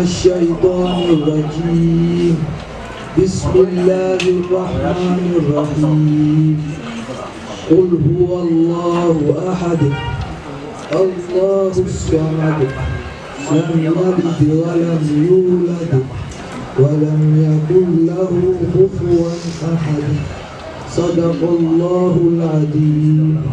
الشيطان الرجيم. بسم الله الرحمن الرحيم. قل هو الله أحد. الله الصمد. لم يلد ولم يولد ولم يكن له كفوا أحد. صدق الله العظيم.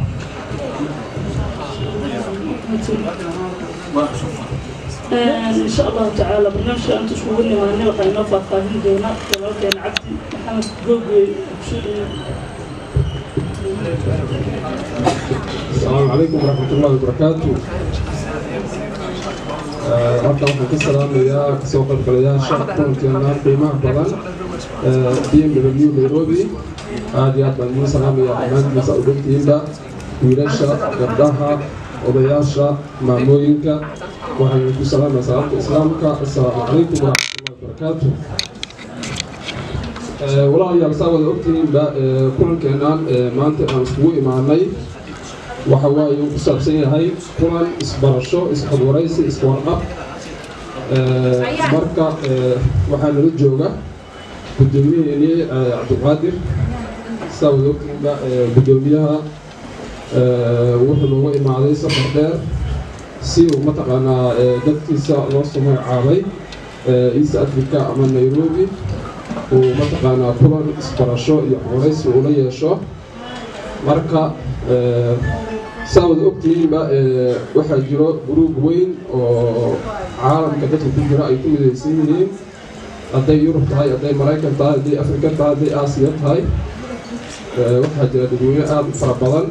شاء الله تعالى. برنامجka aan iskugu nimaanay waxaa دينا. faahfaahin doona walaalkeena محمد جوبي بشيء السلام عليكم ورحمة الله وبركاته. آه، هذا هو السلام يا سوق الفريان شعب كونتينا قيمة بدن دي ام دبليو نيروبي هذه هذا السلام يا حمد مسا ودتيندا ويرشا قبضها odayaasha maamooyinka وأهلا بكم. سلام سلام السلام عليكم ورحمة الله وبركاته. أه، والله يا مساء الأختين أه، كل كنان أه، ما أنت أسبوعي معناي وحوايو أستاذ سيدي هاي. كل إسبرشو إسحب ورئيسي إسبرقة مركة وحنا نرجوها بدوني يعني، إني عبد القادر. سوي لكم بدونيها وحنا وين معلي سفر si uu mataqaanaa dadkiisa loo soo magacaabay east africa ama nairobi uu mataqaanaa kulan isbarasho iyo xoraysi ula yeesho marka saa wada ogtihiinba waxaa jiro gruub weyn oo caalamka dadka ku jira ay ku midaysan yihiin hadday yurub tahay hadday maraykan tahay hadday afrika tahay hadday aasiya tahay waxaa jira dadweyne aada u fara badan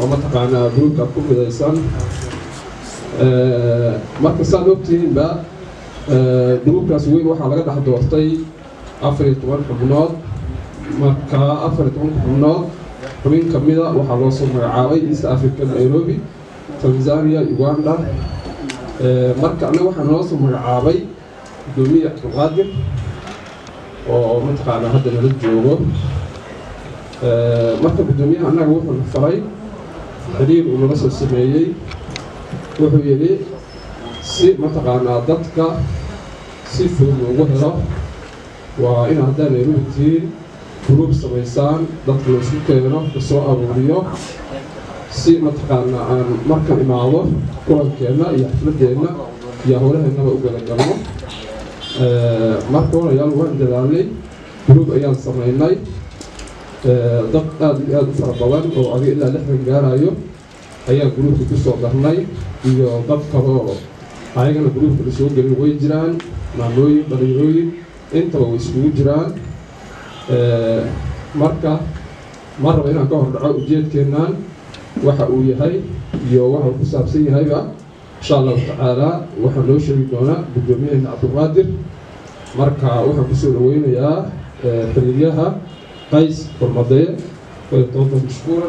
oo mataqaanaa gruubka ku midaysan marka saad ogtihiinba gruubkaas weyn waxaa laga dhex doortay afar iyo toban xubnood. Marka afar iyo tobanka xubnood xubin ka mida waxaa loo soo magacaabay east africa nairobi tanzania uganda. Marka anaga waxaa noo soo magacaabay gudoomiye cabdulqaadir oo mataqaanaa hadda nala joogo. Marka guddoomiyaha annaga wuxuu na faray xiriir uu nala soo sameeyey wuxuu yidhi si mataqaanaa dadka si fudud loogu helo. Waa in haddaa nairobi tihiin gruub samaysaan dadka laysku keeno la soo aruuriyo si mataqaanaa aan marka imaado kulankeenna iyo xafladeenna iyo howlaheennaba u galagalno. Marka walayaal waan dadaalnay gruub ayaan samaynay. Dad aada iyo aada u fara badan oo adiga ilaa lixdan gaarayo ayaan gruubka ku soo darnay iyo dad kaloo ayagana gruubka la soo gelin way jiraan maamooyin dhalinyarooyin intaba way iskugu jiraan. Marka ma raba inaan ka hor dhaco ujeedkeennan waxa uu yahay iyo waxa uu ku saabsan yahayba insha allahu tacaala waxaa noo sheegi doonaa guddoomiyaheena cabdulqaadir marka waxaan ku soo dhaweynayaa xiriiryaha qays xurmadee todoba mashkuura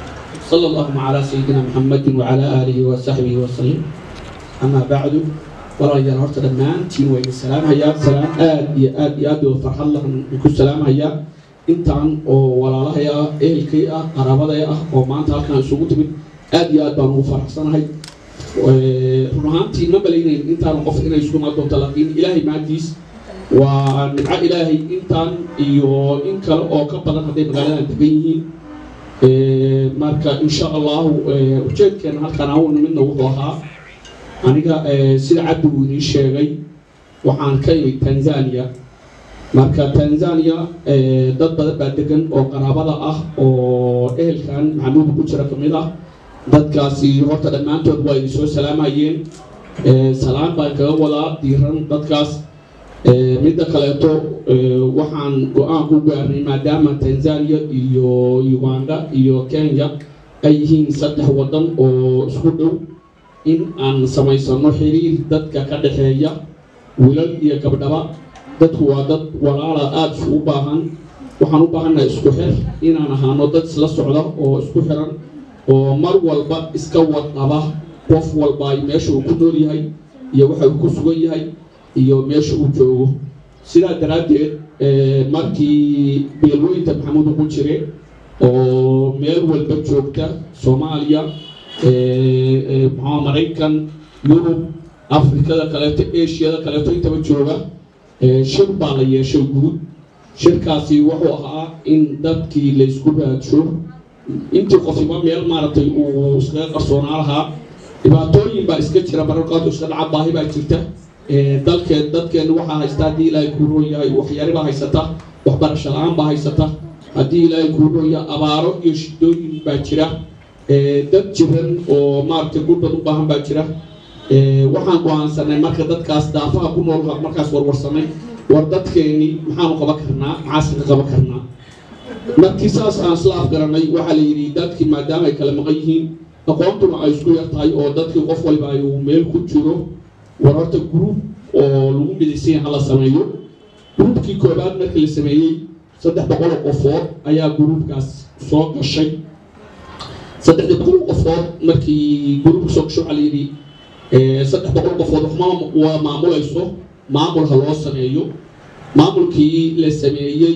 صلى الله على سيدنا محمد وعلى اله وصحبه وسلم اما بعد walaalayaal horta dhammaantiin waa idin salaamhayaa salaam aad iyo aad iyo aad oo farxad lahan ku salaamhayaa intaan oo walaalahaya ehelkay ah qaraabaday ah oo maanta halkan isugu timid aad iyo aad baan ugu faraxsanahay run ahaantii ma malaynayn intaan qof inay isugu imaan doonto laakiin ilaahay maantiis waa nimco ilaahay intaan iyo in kale oo ka badan hadday magaaladan degan yihiin marka insha allahu ujeedkeena halkan awna midna wuxuu ahaa aniga sida cabdi uu sheegay waxaan ka imid tanzania marka tanzania dad badan baa degan oo qaraabada ah oo ehelkan maxamuud ku jira ka mid ah. Dadkaasi horta dhammaantood waa idin soo salaamayeen salaan baan kaga wadaa diiran dadkaas midda kaleeto waxaan go'aan ku gaarnay maadaama tanzania iyo uganda iyo kenya ay yihiin saddex waddan oo isku dhow in aan samaysano xiriir dadka ka dhexeeya wilal iyo gabdhaba. Dadku waa dad walaala aada isu u baahan. Waxaan u baahannahay isku xir inaan ahaano dad isla socda oo isku xiran oo mar walba iska wadqaba qof walba ay meesha uu ku nool yahay iyo waxa uu ku sugan yahay iyo meesha uu joogo. Sidaa daraaddeed markii beelweynta maxamuud ugu jire oo meel walba joogta soomaaliya maxaa maraykan yurub afrikada kaleeto ashiyada kaleeto intaba jooga shir baa la yeeshay guud. Shirkaasi wuxuu ahaa in dadkii laysku raadsho intii qofiba meel maaragtay uu iskaga qarsoonaa lahaa dhibaatooyin baa iska jira mararkaadu iska dhaca baa jirta dalkeen dadkeena waxaa haysta haddii ilaahay kuu roon haysata waxbarasho la'aan baa haysata. Haddii ilaahay kuu abaaro iyo shidooyin baa jira. Dad jiran oo maaragtay gudbad u baahan baa jira. Waxaan go'aansanay marka dadkaas daafaha ku nool markaas warwarsanay. War dadkeeni maxaanu qaban karnaa maxaase ka qaban karnaa. Markii saas aan isla afgaranay waxaa la yidhi dadkii maadaama ay kala maqan yihiin aqoontuna ay isku yar tahay oo dadkii qof waliba ay uu meel ku jiro war horta gruub oo lagu midaysan yahay hala sameeyo. Gruubkii koobaad markii la sameeyey saddex boqol oo qofood ayaa gruubkaas soo gashay. Saddexdii boqol oo qofood markii gruubka soo gashay waxaa la yidhi saddex boqol qofood waa maamulayso maamul ha loo sameeyo. Maamulkii la sameeyey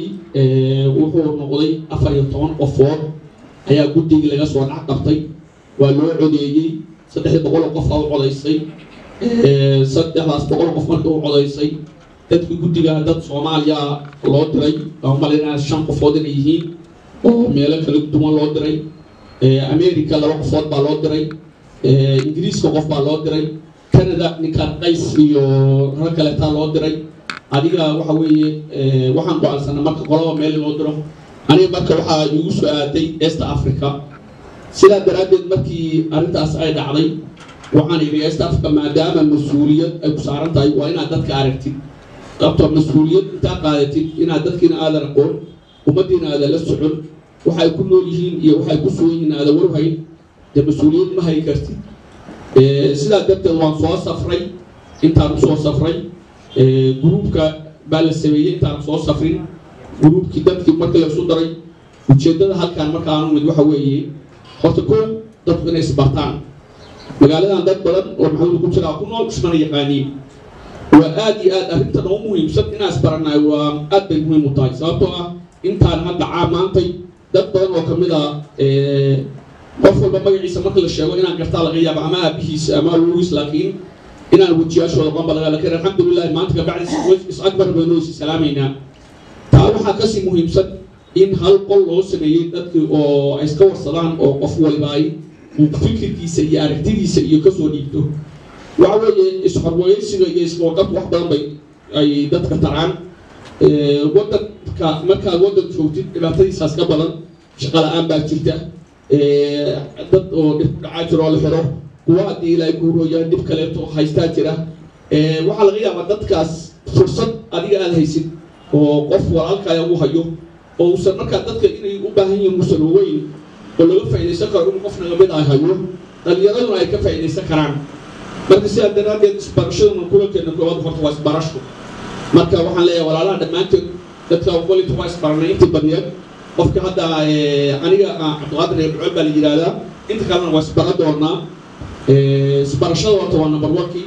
wuxuu noqday afar iyo toban qofood ayaa guddigii laga soo dhac qabtay waa loo codeeyey. Saddexdii boqol oo qof u codaysay saddexdaas boqol qof markii u codaysay dadkii guddiga dad soomaaliya loo diray aan malaynayaa shan qofood inay yihiin oo meelo kala duwan loo diray. America laba qofood baa loo diray. Ingiriiska qof baa loo diray. Canada ninkaan qays iyo rag kaleetaa loo diray. Adiga waxa weeye waxaan go'aansanay marka qolaba meel loo diro. Aniga marka waxaa igu soo aaday east africa. Sidaa daraaddeed markii arrintaas ay dhacday waxaan east africa maadaama mas'uuliyad ay ku saaran tahay waa inaad dadka aragtid. Qabto mas'uuliyad intaa qaadatid inaad dadkiina aadan aqoon ummaddiina aadan la socon waxay ku nool yihiin iyo waxay ku sugan yihiin aadan warhayn dee mas'uuliyad ma hayi kartid. Sidaa darteed waan soo safray intaan u soo safray. Gruubka baa la sameeyey intaan soo safrin. Gruubkii dadkii markii la isu daray ujeeddada halkaan markaanu mid waxa weeye horta koo dadku inay isbartaan magaaladan dad badan oo maxamuud ku jiraa ku nool ismana yaqaaniin waa aad iyo aad arrintan oo muhiimsan inaan isbaranaay waa aad bay muhiim u tahay sababtoo ah intaan hadda caamaantay dad badan oo ka mid a qof walba magaciisa marka la sheego inaan gartaa laga yaaba ama aabihiis ama lugiis laakiin inaan wejiyaashooda qanba laga laakiin alxamdulilahi maanta kabacdi is akbar baynu is salaamaynaa. Taa waxaa ka sii muhiimsan in hal qol loo sameeyey dadkii oo ay iska warsadaan oo qof waliba ay fikirkiisa iyo aragtidiisa iyo ka soo dhiibto. Waxa weeye isxorweysiga iyo iswarqabka wax badan bay ay dadka taraan. Wadanka markaad wadan joogtid dhibaatadiisaas ka badan shaqo la'aan baa jirta. Dad oo dhib dhacaa jiro oo la xiro kuwa haddii ilaahay kuurooyaa dhib kaleeto haystaa jira. Waxaa laga yaabaa dadkaas fursad adiga aad haysid oo qof walaalkaya u hayo oo uusan markaa dadka inay u baahan yihiin uusan ogeyn oo laga faa'iidaysan karo in qof naga mid ay hayo dhalinyaraduna ay ka faa'iidaysan karaan marka sidaa daraaddeed isbarashaduna kulankeena koowaad horta waa isbarasho marka waxaan leeyahay walaalaha dhammaantood dadka qolinta waa isbaranay intii badneed qofka hadda aniga cabdiqaadir ee bucol baa la yidhaahdaa inta kalena waa isbara doonaa isbarashada horta waa number one-kii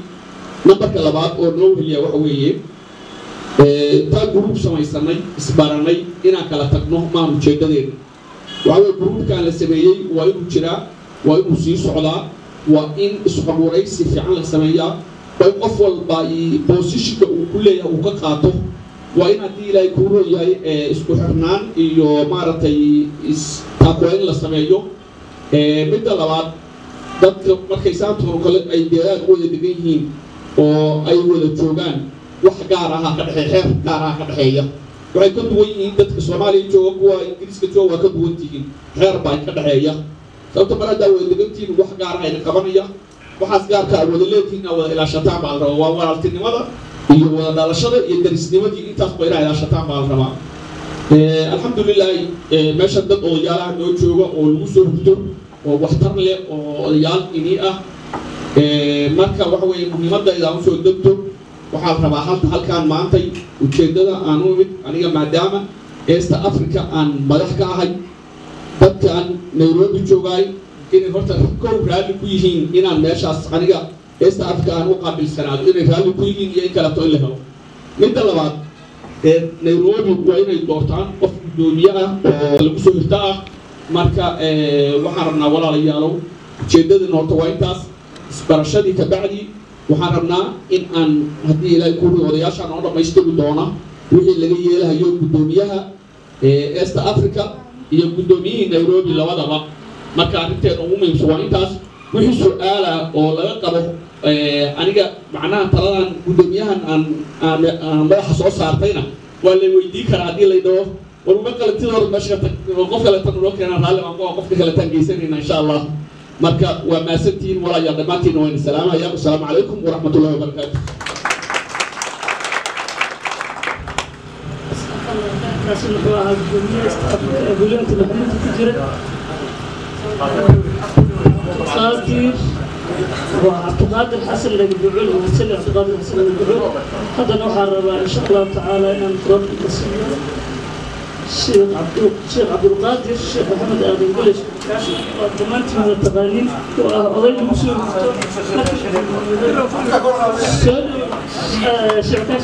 numberka labaad oo noo weliya waxa weeye taa gruub samaysanay isbaranay inaan kala tagno maan ujeedadeena waxa weye gruubkan la sameeyey waa inuu jiraa waa inuu sii socdaa waa in isxorwaraysi fiican la sameeyaa waa in qof walba boosishinka uu ku leeyahay uu ka qaato. Waa in haddii ilaahay kuu rooyahay isku xirnaan iyo maaragtay istaakuleyn la sameeyo. Midda labaad dadka markay saantoon kale ay deegaan u wada degan yihiin oo ay wada joogaan wax gaar aha ka dhexeeya xeer gaar aha ka dhexeeya waxay ka duwan yihiin dadka soomaaliya jooga kuwa ingiriiska jooga waa ka duwan tihiin. Xeer baa ka dhexeeya sababta mar haddaa wada degantihiin wax gaar ah ayna qabanaya? Waxaas gaarka aad wada leedihiin inaad wada ilaashataan baa la rabaa waa walaaltinimada iyo wada dhalashada iyo darisnimadii intaas ba inaa ilaashataan baa la rabaa alxamdulilaahi meesha dad odayaalaha noo jooga oo lagu soo hurto oo waxtar leh oo odayaal ini ah marka waxa weeye muhiimadayda u soo degto waxaan rabaa halkaan maantay ujeeddada aan u aniga maadaama eesta africa aan madax ka ahay dadkaan nairobi joogaay inay horta kow raalli ku yihiin inaan meeshaas aniga eesta africa aan u qaabilsanaado inay raalli ku yihiin iyo in kaleeto in la helo. Midda labaad nairobi waa inay doortaan qof guddoomiye ah lagu soo hirta ah. Marka waxaan rabnaa walaalayaalow ujeeddadana horta waa intaas isbarashadii kabacdi waxaan rabnaa in aan haddii ilaahay kuuri odayaashaan oo dhammaystiri doona wixii laga yeelahayo guddoomiyaha east africa iyo guddoomiyihii nairobi labadaba marka arrinteeda ugu muhiimsan waa intaas wixii su'aala oo laga qabo aniga macnaha taladan guddoomiyahan aan aan madaxa soo saartayna waa la weydiin karaa haddii lay dhaho war uma qalatid hor meesha qof kaleetan noo keenaan raalli baan qofka kaleetaan geysanayna insha allah marka waa maasantihiin walaayaa dhammaantiinna waan salaamaya wasalaamu calaykum waraxmat ullahi wabarakaatu kaasi wuxuu ahaa gudoomiyaha istaafka ee buleenta maxamuudka ku jira qaadir waa cabdiqaadir xasan lagducul mahadsan cabdiqaadir xasan lagducul الشيخ عبد الشيخ عبد القادر الشيخ محمد ابي كلش ضمنت من التقاليد. وأظل مسؤول شعبان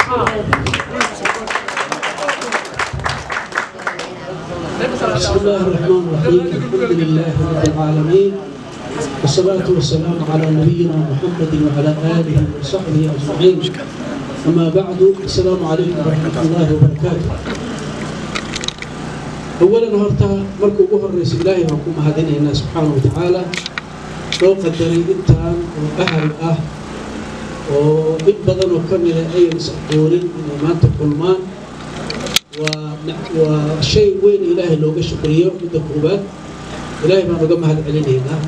بسم الله الرحمن الرحيم. الحمد لله رب العالمين. والصلاة والسلام على نبينا محمد وعلى آله وصحبه أجمعين. أما بعد السلام عليكم ورحمة الله وبركاته. awalan horta marka ugu horrayso ilaahay baan ku mahadinaynaa subxaana wa tacaala loo qadaray intaan oo ahal ah oo in badan oo ka mida ayan is-aqoonin inay maanta kulmaan. Waa shay weyn ilaahay looga shukriyo midda koobaad ilaahay baan uga mahad celinaynaa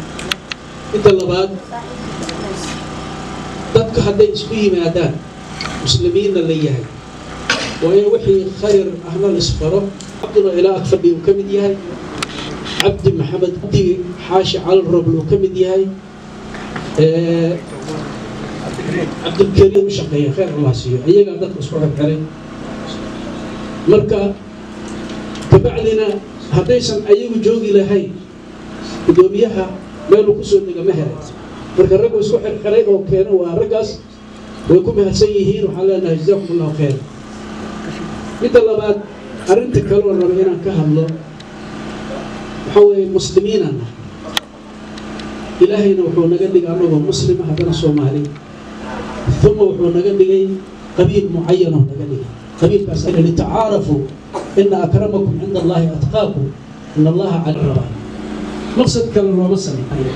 midda labaad dadka hadday isku yimaadaan muslimiinna la yahay waayo wixii khayr ahna la isfaro cabduna ilaa ag fadhi uu ka mid yahay cabdi maxamed cabdi xaashi calal roble uu ka mid yahay cabdilkariim u shaqeeya allah siiyo iyagaa dadka isku xirxiray marka kabacdina haddaysan ayagu joogi lahayn guddoomiyaha meeluu ku soo dega ma helay marka raggu isku xirxiray oo keena waa raggaas way ku mahadsan yihiin waxaan leenahay jazaakum allahu khayr midda labaad arrinta kale oo raba inaan ka hadlo waxa weeye muslimiinana ilaahayna wuxuu naga dhigay annagoo muslima haddana soomaali. Uma wuxuu naga dhigay qabiil mucayanoo naga dhigay. Qabiilkaas litacaarafuu ina akramakum cinda allahi atqaakum. In allaha calraba maqsad kale looma sameeyo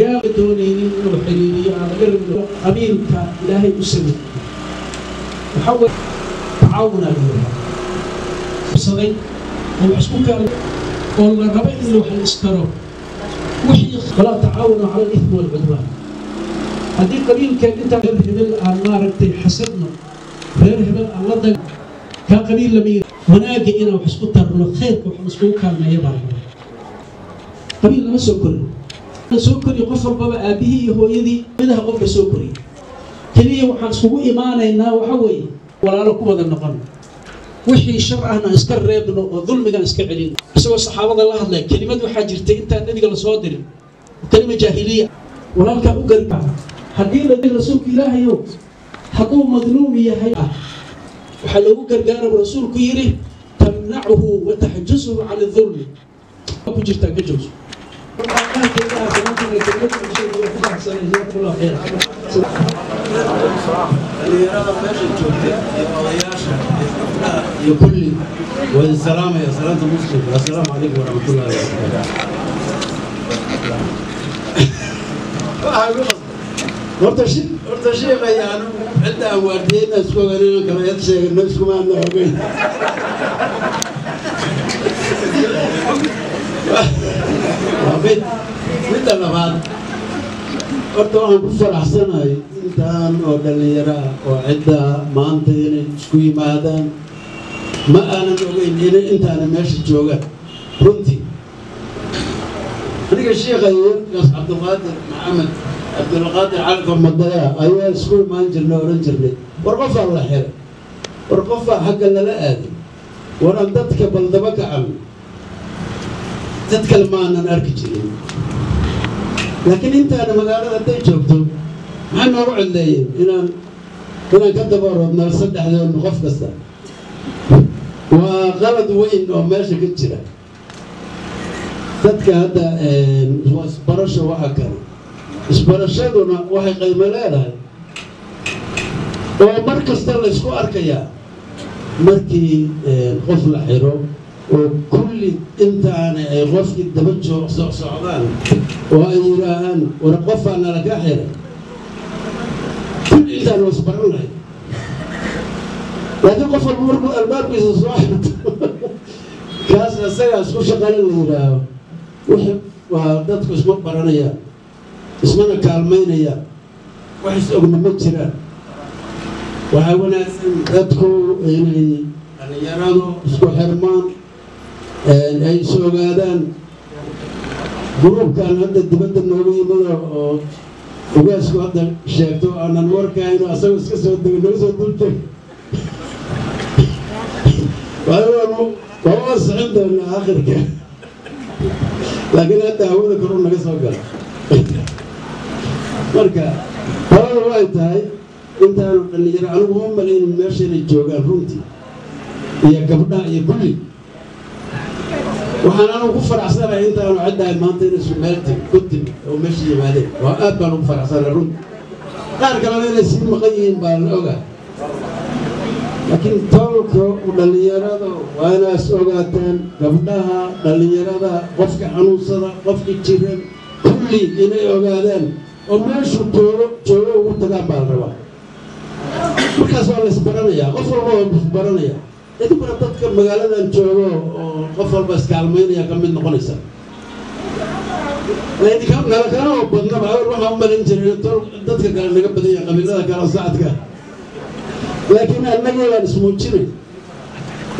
yaa doonaynin inuu xiriiriyo qabiilka ilaahay u sameeyey waxaa weye tacaawunaa la saday oo wax isku kala oo la raba in wax la istaro wixii walaa tacaawunu cala alithmi walcudwaan haddii qabiilkeen intaa reer hebel aan maaragtay xasadno reer hebel aan la dag kaa qabiil lama yiri wanaagga inaan wax isku tarno khayrka wax iskugu kaalmeeya baa qabiil lama soo korin soo koriyo qof walbaba aabihii iyo hooyadii midaha qofka soo koriya keliya waxaan iskugu imaanaynaa waxa weeye walaalo ku wada noqon wixii shar ahna iska reebno oo dulmigan iska celin. Isagoo saxaabada la hadlaya kelimad waxaa jirtay intaan nabiga la soo dirin. Kelima jaahiliya. Walaalkaa u gargaa haddii la rasuulku ilaahayow hadduu madluum yahay ah waxaa loogu gargaaraba rasuulku yidhi tamnacuhu wa taxjusuhu can idulmi ku jirtaa ka joogso dhalinyarada meesha joogta iyo odayaasha iyo gabdhaha iyo kulli waa idin salaamaya salaanta muslimka assalaamu calaykum waraxmatullahi wabarakaatu horta shi horta sheekaya anigu cidda awaardiyeyna isku ogaanino kala yad sheegano iskumaana ogeyn waa mid midda labaad horta waxaan ku faraxsanahay intaan oo dhallinyaro ah oo cidda maanta inay isku yimaadaan ma aanan ogeyn inay intaana meesha joogaan runtii aniga sheekha yarkaas cabdulqaadir maxamed cabdulqaadir cali farmadaya ayaa isku imaan jirnay oran jirnay war qofaa la xiray war qofaa xagga lala aaday waran dadka baldaba kacan dad kale ma arki jirin laakiin intaana magaalada hadday joogto maxay noogu codleeyeen inaan inaan ka dabaroodno saddexdoodna qof kasta waa qalad weyn oo meesha ka jira dadka hadda isbarasho waxa kale isbarashaduna waxay qiimo leedahay oo mar kasta la ysku arkayaa markii qof la xiro oo kulli intaana ay qofkii daba socdaan oo ay yidhaahaan war qofaa nalaga xiray kulli intaan waa isbaran lahay. Laakiin qof walba markuu albaabkiisa soo xirto kaas isagaa isku shaqale la yidhaaho waa dadku isma baranayaan ismana kaalmaynayaan. Wax is ogna ma jiraan. Waxaa wanaagsan dadku inay dhalinyaradu isku xirmaan ay is ogaadaan gruubkan hadda dibadda nooga yimida oo ugaasku hadda sheegto aanan warkayno asagoo iska soo dego naga soo dulteg waa sicin doonaa akhirka laakiin hadda hawada koru naga soo gala marka talada way tahay intaanu dhalinyaro anigu ma malaynin meeshaynay joogaan runtii iyo gabdhaha iyo kulli waxaan anigu ku faraxsanahay intaanu ciddahay maanta inay isu meel timi oo meesha yimaadeen. Waa aad baan ugu faraxsanahay runtii qaar kalena inay sii maqan yihiin baa la ogaa. Laakiin tolka dhalinyarada waa inaas ogaateen gabdhaha dhalinyarada qofka xanuunsada qofka jiran kulli inay ogaadaan oo meeshuu joogo joogo ugu tagaan baa la rabaa. Markaas waa la isbaranayaa qof walba waa isbaranaya idinkuna dadka magaaladan joogo oo qof walba iskaalmaynaya ka mid noqonaysa nala kalama badnaba awel waxaa u malin jiray dadka kale naga badan yahay qabiilada kale oo sacadka laakiin annagii baan ismuujinay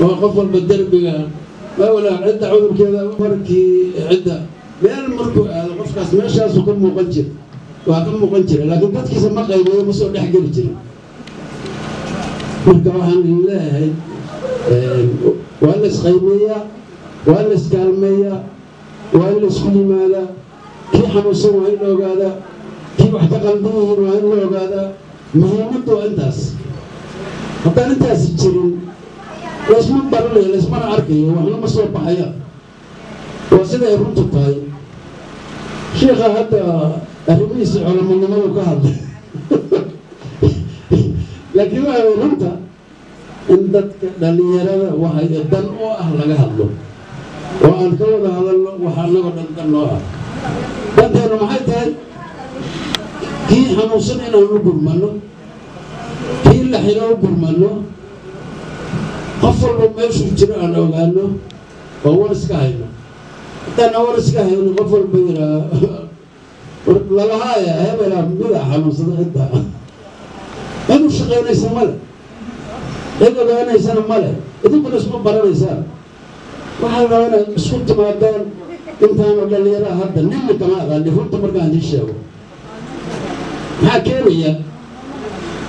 waa qof walba derbiga mawala cidda cudurkeeda markii cidda meel markuu aado qofkaas meeshaasuu ka muuqan jira waa ka muuqan jira laakiin dadkiisa ma qaybayo ma soo dhex geli jirin marka waxaan leeyahay waa la isqaymeeyaa waa la iskaalmeeyaa waa in la isku yimaadaa. Kii xanuunsan waa in la ogaadaa kii wax ka qaldan yihiin waa in la ogaadaa. Muhiimaddu waa intaas. Haddaan intaasi jirin laysma baranayo laysmana arkayo waxna ma soo baxaya. Waa sida ay runtu tahay. Sheikha hadda arrimihiisa culamonimadu ka hadlay. Laakiin way runta in dadka dhalinyarada waxay dan oo ah laga hadlo. Oo aan ka wada hadalno waxa annagoo dhan dan noo ah. Danteenu maxay tahay? Kii xanuunsan inaan u gurmano kii la xiro u gurmano qof walba meeshuu jiro aan ogaano oo war iska hayno. Haddaan war iska hayno qof walba yiraa lalahaaya hebelaa midaa xanuunsada cidda. Cid u shaqaynaysa male cid ogaanaysana male idinkuna isma baranaysaan. Waxaa rabaa inaad isku timaadaan intaanoo dhallinyaraha hadda ninna kama aqaani runta markaan idin sheego. Maxaa keenaya?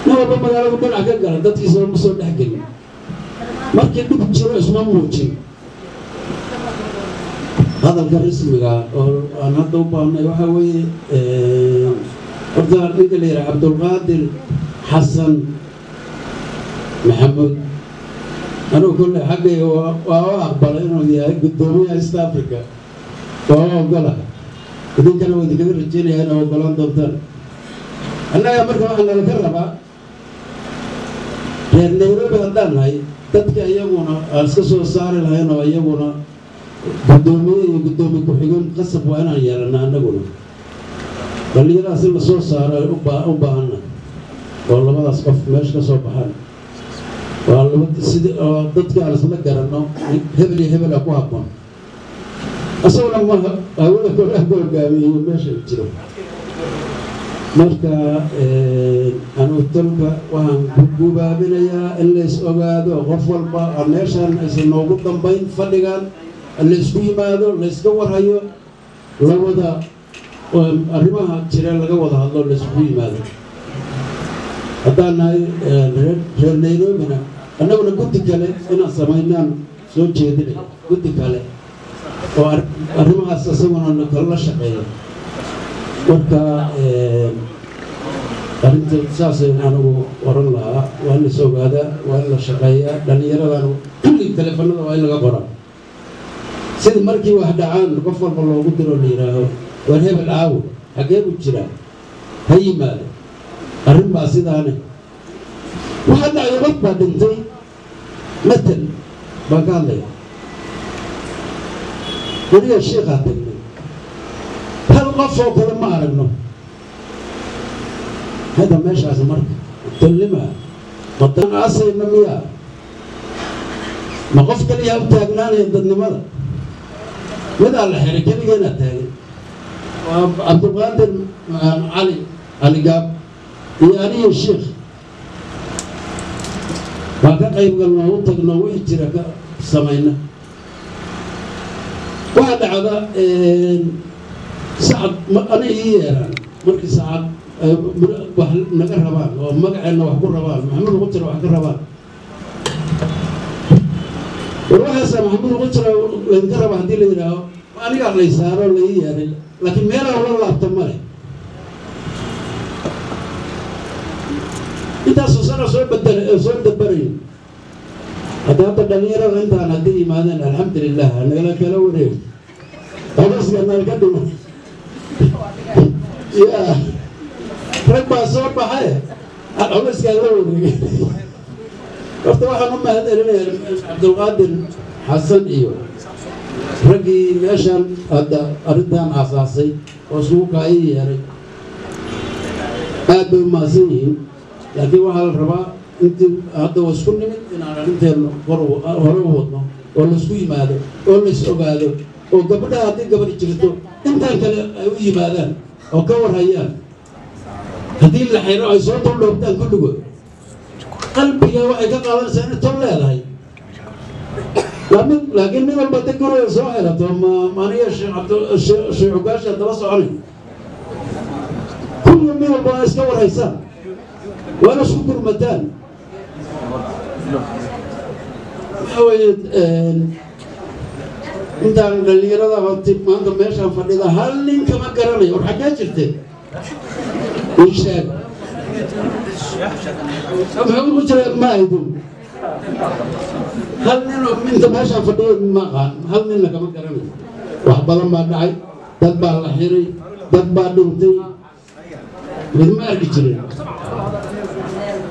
Nin walba magaaladu dhinac ka gala dadkiisa ma soo dhex gelin. Markii dhib jiro isma muujin. Hadalka rasmiga oo aan hadda u baahnay waxaa weeye horta ninka la yidhaha cabdulqaadir xasan maxamuud anugu kolle xaggayga waa u aqbalay inuu yahay guddoomiyaha east africa. Waa u ogola idinkana waa idinkaga rajeynaya inay ogolaan doontaan. Annaga marka waxaa nala ka rabaa reer nairobi haddaan nahay dadka iyaguna aan iska soo saari lahayn oo iyaguna guddoomiye iyo guddoomiye ku-xigeen qasab waa inaan yeelana annaguna. Dhallinyarahaas in la soo saaro u baahanna oo labadaas qof meesha ka soo baxaan oo dadka aan isla garanno hebel iyo hebela ku habboon. Asaguna ma hawada koraa ku hogaamiyo meesha jiro. Marka anugu dalka waxaan gubaabinayaa in lays ogaado qof walba meeshaan aysan noogu dambayn fadhigan laysku yimaado layska warhayo la wada arrimaha jira laga wada hadlo laisugu yimaado haddaan nahay reer reer nairobina annaguna guddi kale inaan samaynaan soo jeedinay guddi kale. Oo arrimahaas isaguna kala shaqeeya marka arrinta saasay anigu oran lahaa waa in la sogaadaa waa in la shaqeeyaa dhallinyaradan kulli teleefanada waa in laga qoraa sida markii wax dhacaan qof walba loogu diro la yidhaaho war hebel aawo xaggee u jiraa ha yimaado arrin baa sidaane waxaa dhacay qof baa dhintay matal baan ka hadlaya aniga sheekhaa tagnay hal qof oo kale ma aragno. Hadda meeshaas marka tallima wadan aasayna miyaa? Ma qof kaliyaa u taagnaanaya dadnimada? Midaa la xiray keligeena taagan waa cabdulqaadir cali cali gaab iyo aniyo sheekh waa ka qayb galnoo u tagno wixii jira ka samayna. Waxaa dhacda sacad ana ii yeeraan markii sacad wax naga rabaan oo magaceenna wax ku rabaan maxamed ugu jira wax ka rabaan. War waxaasa maxamed ugu jira laydinka raba haddii la yidhaaho anigaa lay saaro lai yeeray laakiin meelaa ula laabta male intaasoo sana soo bedel soo dabarayo hadda hadda dhalinyarada intaan hadday yimaadeen alxamdulilah nagala kala wareeg ogaska nalka dhima ya. Rag baa soo baxay ogaskaa la wareegay horta waxaan u mahad celinaya cabdulqaadir xasan iyo raggii meeshan hadda arrintan aasaasay oo suuqa ii yeeray aad bay u mahadsan yihiin laakiin waxaa la rabaa intii hadda waa isku nimid inaan arrinteenu hor hore u wadno oo la isku yimaado oo lais ogaado oo gabadhaha haddii gabadhi jirto intaan kale ay u yimaadaan oo ka warhayaan haddii la xiro ay soo tondhoobtaan kulligood qalbiga waxay ka qaadanaysaa inay tol leedahay laakiin mid walba da guriga soo xirato ma maniga sheekh ugaasha daba soconay kulliga mid walba iska warhaysaan intaan dhallinyarada maanta meeshaan fadhida hal nin kama garanayo war xaggee jirte ii sheeg maxaa ku jira ma aydin hal nin oo inta meeshaan fadhiyo ma aqaan hal ninna kama garanayo wax badan baa dhacay dad baa la xiray dad baa dhintay midma arki jirin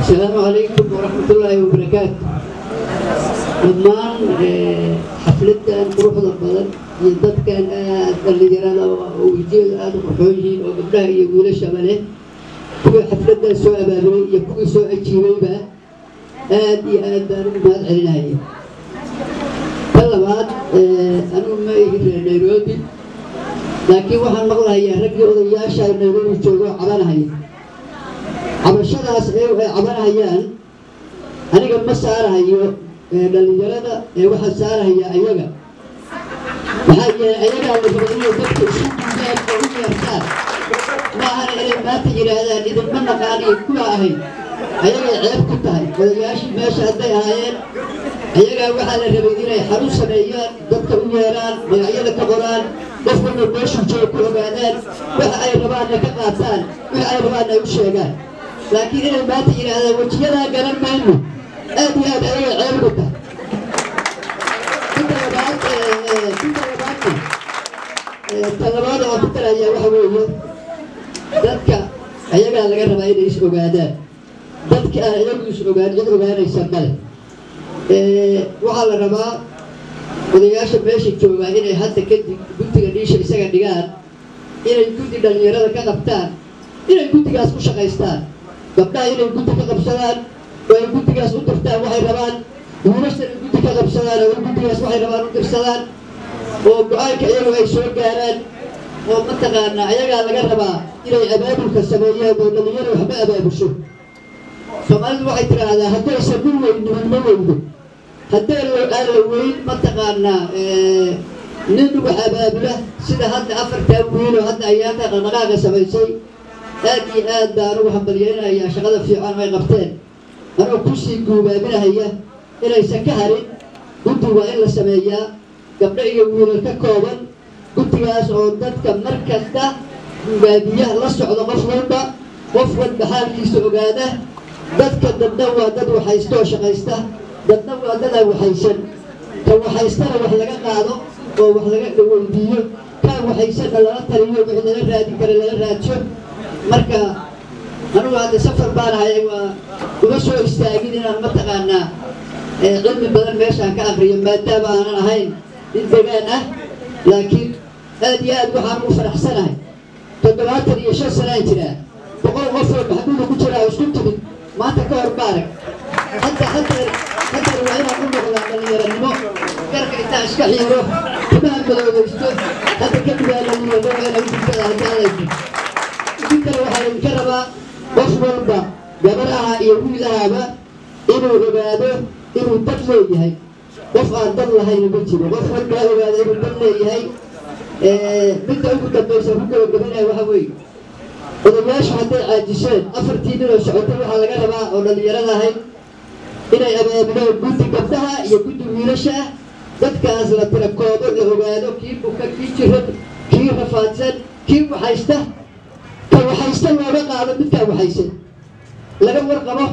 asalaamu calaykum waraxmatullaahi wabarakaatu dhammaan eh, xafladan quruxda badan iyo dadkan aad dhallinyarada oo ah ujeeda aada quxoon yihiin oo gabdhaha iyo wiilashaba leh kuwii xafladan soo abaabulay iyo kuwii soo cajiibayba aad iyo aad baan ugu mahad celinaya ta labaad eh, anugu ma ihi reer nairobi laakiin waxaan maqlahayaa raggii odayaasha nairobi joogoo cabanahaya cabashadaas ee ay cabanahayaan aniga ma saarahayo dhallinyarada ee waxaa saarahaya ayaga maxaa yeelay ayagaa la raba inay dadka isu duudaan oo u yeertaan ma ahana inay maanta yidhaahdaan idinma naqaaniyo kuwa ahayd ayagay ceeb ku tahay odayaashii meesha hadday ahaayeen ayagaa waxaa la rabay inay xarun sameeyaan dadka u yeeraan magacyada ka qoraan qof walba meeshuu jooga ku ogaadaan waxa ay rabaanna ka qaataan waxa ay rabaanna ay u sheegaan laakiin inay maanta yidhaahdaan wejiyadaa garan mayno aad iyo aad ayaga ceeb ugu tahay. Inta labaad inta labaadna waxa weeye dadka ayagaa laga rabaa inay is ogaadaan. Dadka aan iyagu is ogaan cid ogaanaysa male waxaa la rabaa odayaasha meesha joogaa inay hadda kadib guddiga dhiisha isaga dhigaan inay guddi dhallinyarada ka qabtaan inay guddigaas ku shaqaystaan gabdhaha inay guddi ka qabsadaan oo ay guddigaas u dirtaan waxay rabaan wiilashana ay guddi ka qabsadaan oo ay guddigaas waxay rabaan u dirsadaan oo go-aanka iyagu ay soo gaaraan oo mataqaanaa ayagaa laga rabaa inay abaabulka sameeyaan oo dhallinyaro waxba abaabusho soomaalidu waxay tidhaahdaa haddaysan nin weyn nimanma weydo haddii aan la weyn mataqaanaa nin wax abaabula sida hadda afartaa wiil oo hadda ayaanta dhaqdhaqaaqa samaysay aad iyo aad baan ugu hambalyeynayaa shaqada fiican ay qabteen. Anoo ku sii guubaabinahaya inaysan ka harin guddi waa in la sameeyaa. Gabdho iyo wiilal ka kooban guddigaas oo dadka mar kasta guubaabiyaha la socda qof walba qof walba xaalkiisa ogaada. Dadka dadna waa dad waxaysta oo shaqaysta dadna waa dad aan waxaysan. Ka waxaystana wax laga qaado oo wax laga weydiiyo. Kaan waxaysanna lala taliyo wixii lala raadin kara lala raadsho marka anugu hadda safar baan ahay waa uma soo istaagin inaan mataqaanaa cilmi badan meeshaan ka akriyo maadaama aanan ahayn nin degaan ah. Laakiin aad iyo aad waxaan ugu faraxsanahay. Toddobaatan iyo shan sanaan jiraa. Boqol qof oo maxduuda ku jiraa isku timid maanta ka hor baarag hadda hadda hadda waa inaan u noqdaa dhallinyaranimo garka intaan iska xiiro timaha madoodaysto hadda kadib aa idin kale waxaa idinka rabaa qof walba gabadhaha iyo wiilahaba inuu ogaado inuu dad leeyahay. Qof aan dad lahayn ma jiro. Qof walba ogaado inuu dad leeyahay. Midda ugu dambaysa ku gabagabanaya waxa weeye. Odayaashu hadday caajiseen afartii nin oo socotay waxaa laga rabaa oo dhallinyarada ahayd inay abaabulaan guddi gabdhaha iyo guddi wiilasha. Ah dadkaas la tira koobo la ogaado kii buka kii jiran kii rafaadsan kii waxaysta tawxaysta looga qaado midkaa waxaysan laga warqabo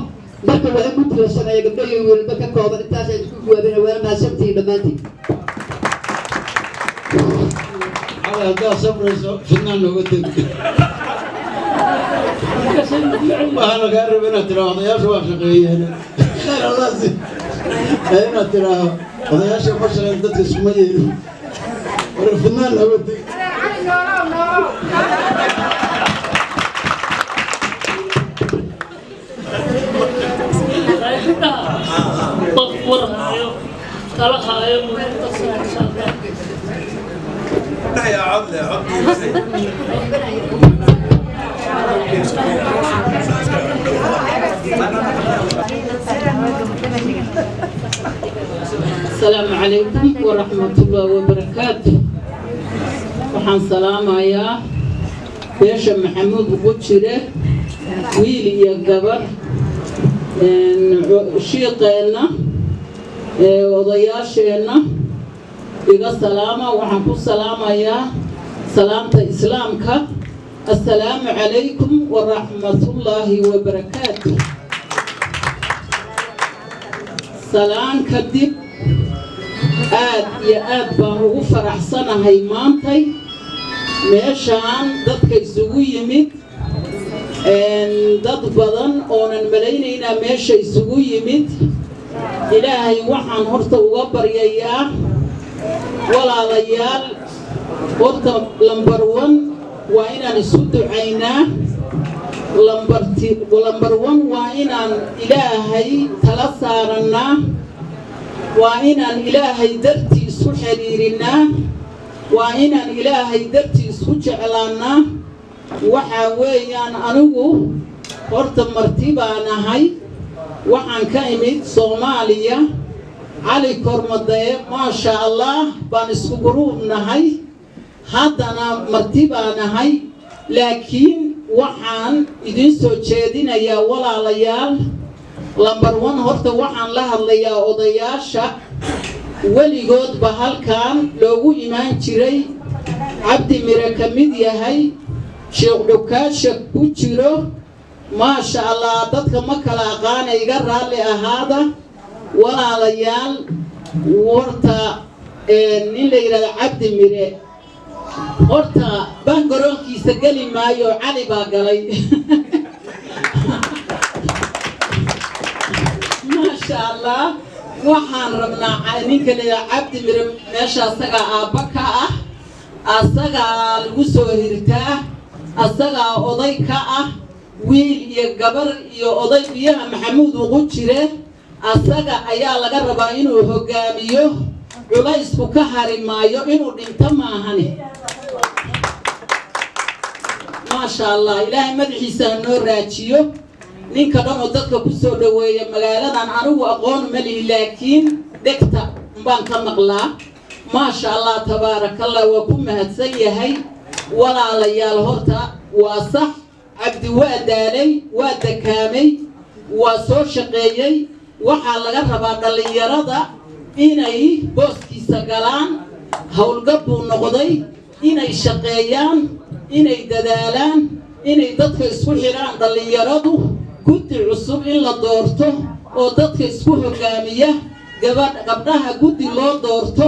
marka waa in ku tirsanaya gabdho iyo wiilba ka kooban intaasay isku guwaabeen waa mahadsantihiin dhammaantiin على هذا صبر فينا نوتين ما أنا قرب أنا ترى هذا يشوف شقية أنا خير الله زين أنا ترى هذا يشوف شقية أنت تسمعين ولا فينا نوتين السلام عليكم ورحمة الله وبركاته وحن سلام يا بيش محمود بوتشرة ويلي يا قبر شيطانة odayaasheenna iga salaama waxaan ku salaamayaa salaamta islaamka. Assalaamu calaykum waraxmatullaahi wabarakaatu salaan kadib aad iyo aad baan ugu faraxsanahay maantay. Meeshaan dadka isugu yimid dad badan oonan malaynaynaa meesha isugu yimid ilaahay waxaan horta uga baryayaa walaalayaal. Horta lambar one waa inaan isu ducaynaa. Lambar one waa inaan ilaahay tala saarannaa. Waa inaan ilaahay dartii isu xidhiirinnaa waa inaan ilaahay dartii isku jeclaannaa. Waxaa weeyaan anigu horta marti baan ahay waxaan ka imid soomaaliya. Cali kormadee maasha allah baan isku guruub nahay. Haddana marti baan ahay laakiin waxaan idiin soo jeedinayaa walaalayaal. Lambar one horta waxaan la hadlayaa odayaasha. Weligoodba halkan loogu imaan jiray. Cabdi mire ka mid yahay. Sheekh dhukaasha ku jiro maasha allah dadka ma kala aqaana iga raalli ahaada. Walaalayaal horta nin la yidhahdo cabdi mire. Horta baan garoonkiisa geli maayo cali baa galay. Maasha allah waxaan rabnaa ninka leeyaha cabdi mire meesha asagaa aabba ka ah. Asagaa lagu soo hirtaa. Asagaa oday ka ah wiil iyo gabar iyo oday biyaha maxamuud ugu jire asaga ayaa laga rabaa inuu hogaamiyo culaysku ka hari maayo inuu dhinto maahane maasha allah ilaahay madaxiisa noo raajiyo. Ninka dhan oo dadka ku soo dhoweeya magaaladan anigu aqoon ma lihi laakiin dhegta baan ka maqlaa. Maasha allah tabaarakallah waa ku mahadsan yahay. Walaalayaal horta waa sax cabdi waa daalay waa dakaamay waa soo shaqeeyey waxaa laga rabaa dhallinyarada inay booskiisa galaan howlgab buu noqday inay shaqeeyaan inay dadaalaan inay dadka isku xidhaan dhallinyaradu guddi cusub in la doorto oo dadka isku hogaamiya gabdhaha guddi loo doorto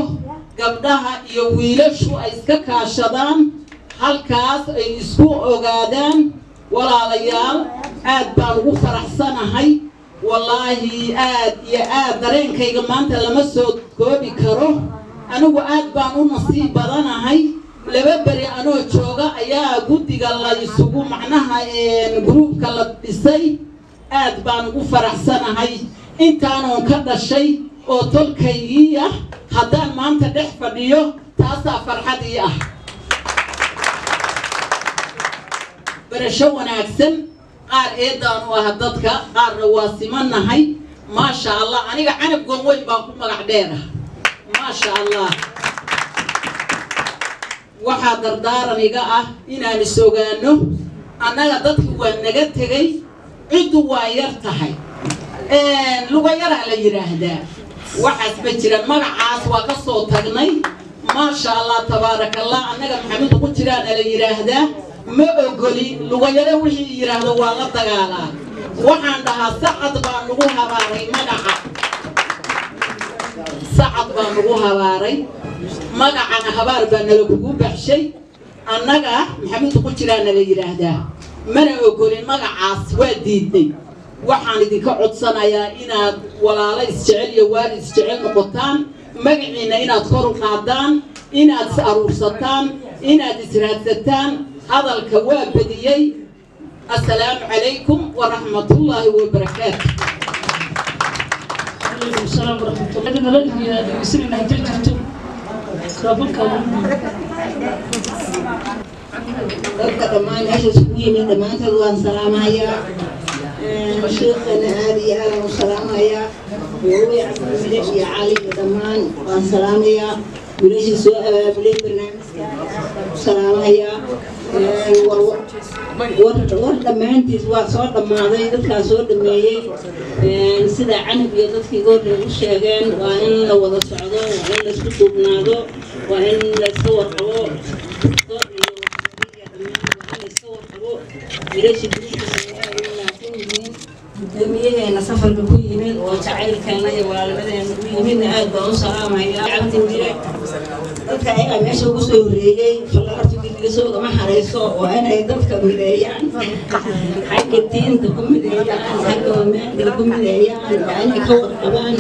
gabdhaha iyo wiilashu ay iska kaashadaan halkaas ay isku ogaadaan walaalayaal aad baan ugu faraxsanahay. Wallaahi aad iyo aad dareenkayga maanta lama soo koobi karo. Anigu aad baan u nasiib badanahay. Laba beri anoo jooga ayaa guddiga la isugu macnaha gruubka la dhisay. Aad baan ugu faraxsanahay. Intaanoon ka dhashay oo tolkaygii ah haddaan maanta dhex fadhiyo taasaa farxadii ah barasho wanaagsan qaar eedaan u ah dadka qaarna waa simanahay maasha allah aniga canab goonweyn baan ku magac dheerah maasha allah waxaa dardaaran iga ah inaan is ogaano annaga dadki waa naga tegay ciddu waa yar tahay. Lugayaraa la yidhaahdaa waxaas ma jiraan magacaas waa ka soo tagnay. Maasha allah tabaarakallah annaga maxamed ugu jiraana la yidhaahdaa ma ogoli lugayaro wixii yidhaahdo waa la dagaalaa waxaan dhahaa sacad baa nagu habaaray magaca. Sacad baa nagu habaaray. Magacana habaar baa nala kugu baxshay. Annaga maxamed ugu jiraana la yidhaahdaa mana ogolin magacaas waa diidnay. Waxaan idinka codsanayaa inaad walaalo isjecel iyo waalid isjecel noqotaan. Magaciina inaad kor u qaadaan inaad is aruursataan inaad israadsataan هذا الكواب بديي. السلام عليكم ورحمة الله وبركاته. عليكم السلام ورحمة الله. هذا يا سلام هيا. شيخنا هذه أهلا وسلام هيا. وهو يعمل يا وأن سلام هيا. برنامج؟ سلام هيا. War dhammaantiis waa soo dhammaaday dadkaa soo dhameeyey sida canab iyo dadkii goorna u sheegeen waa in la wada socdo waa in la isku duubnaado waa in layska warqabo gudoomiyaheena safarka ku yimid oo jacaylkeena iyo walaalnimadeena ku yimidna aad baan u salaamaya cabdi mire dadka ayagaa meesha ugu soo horeeyey fallaartu gilgiso ugama harayso waa inay dadka mideeyaan. Xagga diinta ku mideeyaan xagga wamaadiga ku mideeyaan waa inay ka warqabaan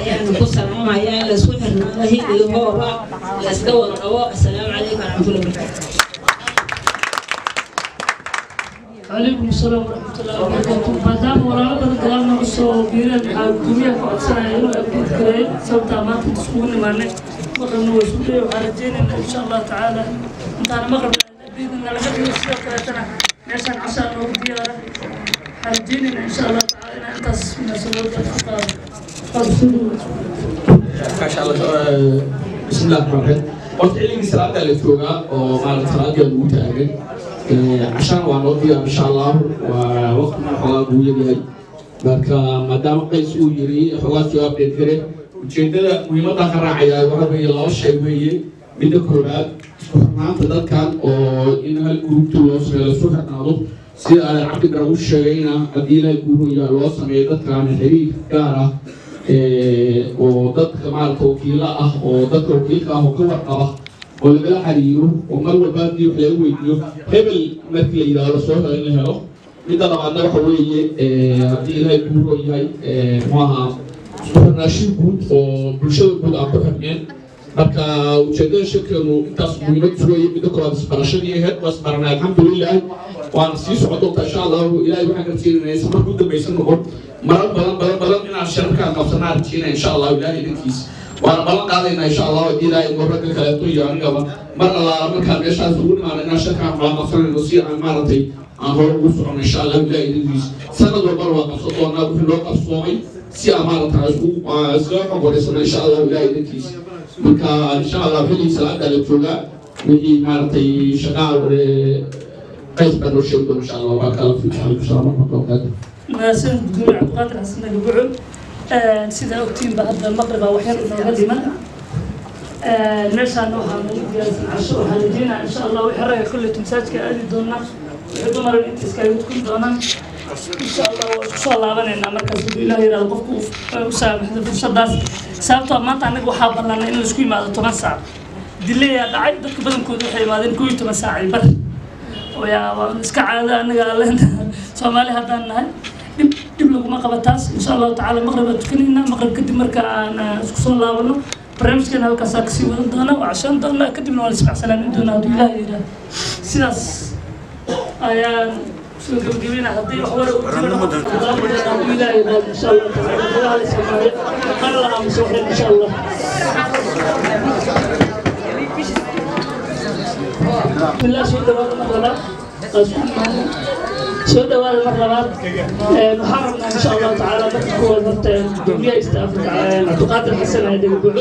ayaanu ku salaamayaa la isku xirnaado hil iyo hooba layska warqabo assalaamu calaykum waraxmatullahi wabarakaatu عليكم السلام ورحمة الله وبركاته. ما دام ورانا بدل كلام نقصو بيرن على الدنيا فأكثر إنه كريم سبتا ما تسكون معنا مرة يسكون وعرجين إن شاء الله تعالى أنت أنا مغرب بإذن الله لقد يسير ثلاثة عشان عشان نور إن شاء الله تعالى أنت من سبب الفقار ما شاء الله بسم الله الرحمن الرحيم horta xilligii salaadaa la joogaa oo maarata salaadaa lagu taagan cashaan eh, waa noo diyaa insha allahu waa waqtigan xoogaa buu yaryahay marka maadaama qays uu yiri xoogaa jawaab dheergare ujeeddada muhiimadaan ka raacayaa waxa weeye laba shay weeye midda koobaad isku xirnaanta dadkan oo in hal gruubta loo sameeyo la isku xirnaado sida cabdi eh, u sheegayna haddii ilahay guurooyaa loo sameeyo dadkan xiriir gaar ah oo dadka maalka wakiila ah oo dadka wakiilka ah oo ka warqaba oo lagala xiriiro oo mar walba haddii wax laga weydiiyo hebel markii la yidhaahdo soo helo in la helo midda labaadna waxa weeye haddii ilaahay kuu roo yahay muxuu ahaa barnaashin guud oo bulshada guud aan ku xirneen. Marka ujeedada shirkeenu intaas muhiimad weeye midda koowaad isbarashadii ahayd waa isbaranay alxamdulilah waana sii socon doontaa insha allahu ilaahay waxaan isla markuu dambaysan noqon marar badan badan badan inaan shirarkaan qabsanaa rajeynaya insha allahu ilaahay idinkiisa waana ballan qaadaynaa insha allahu ilaahay noo ragga kaleeto iyo anigaba mar allaala markaan meeshaas ugu nimaano inaan shirkaan kala qabsanayno si aan maaragtay aan hore ugu socono insha allahu ilaahay idinkiisa sanad walbana waa qabsan doonaa wixii loo qabsoomay si aan maaragtaa iskaga xogwareysano insha allahu ilaahay idinkiisa marka insha allah xilli salaada la joogaa wixii maaragtay shaqaa qays baa noo sheegi doona insha allah waa kala fi calaykum salaam waraxmatullahi wabarakaatu mahadsan gudoomiye cabdiqaadir xasan nagabucul sidaa ogtiinba hadda maqribaa waxyar inooga dhiman. Meeshaan waxaa nagu diyaarsan casho waxaan rajeynaa insha allah wixii ragga kolley masaajka aadi doonaa. Wixii dumaran inta iskaaga tukun doonaan. Insha allah waa isku soo laabanaynaa markaas hadduu ilaah yidhahdo qofku u saamaxdo fursadaas. Sababtoo maanta anaga waxaa banaana in la isku yimaado toban saac. Dileyaa dhacay dadka badankooda waxay imaadeen koo iyo toban saacay bar yaa waa iska caado anaga alen soomaali haddaan nahay dhib dhib laguma qaba taas insha allahu tacaala maqrib baan tukanaynaa maqrib kadib marka aan isku soo laabano barnaamijkeena halkaasaa kasii wadan doona waa cashaan doona kadibna waan ismacsalaamin doonaa hadduu ilaah yidhaah sidaas ayaan soo gebagabeynaa haddii wax wara u jiro hadduu ilaah yidhaahdo insha allah tacaala gudaha la isticmaalo qara la aamuso waxeen insha allah bilaa soo dhawaada mar labaad labaad waxaan rabnaa insha allahu tacaala marka kuwaad horta gudoomiyaha east africa cabdiqaadir xasan ee dhagabucul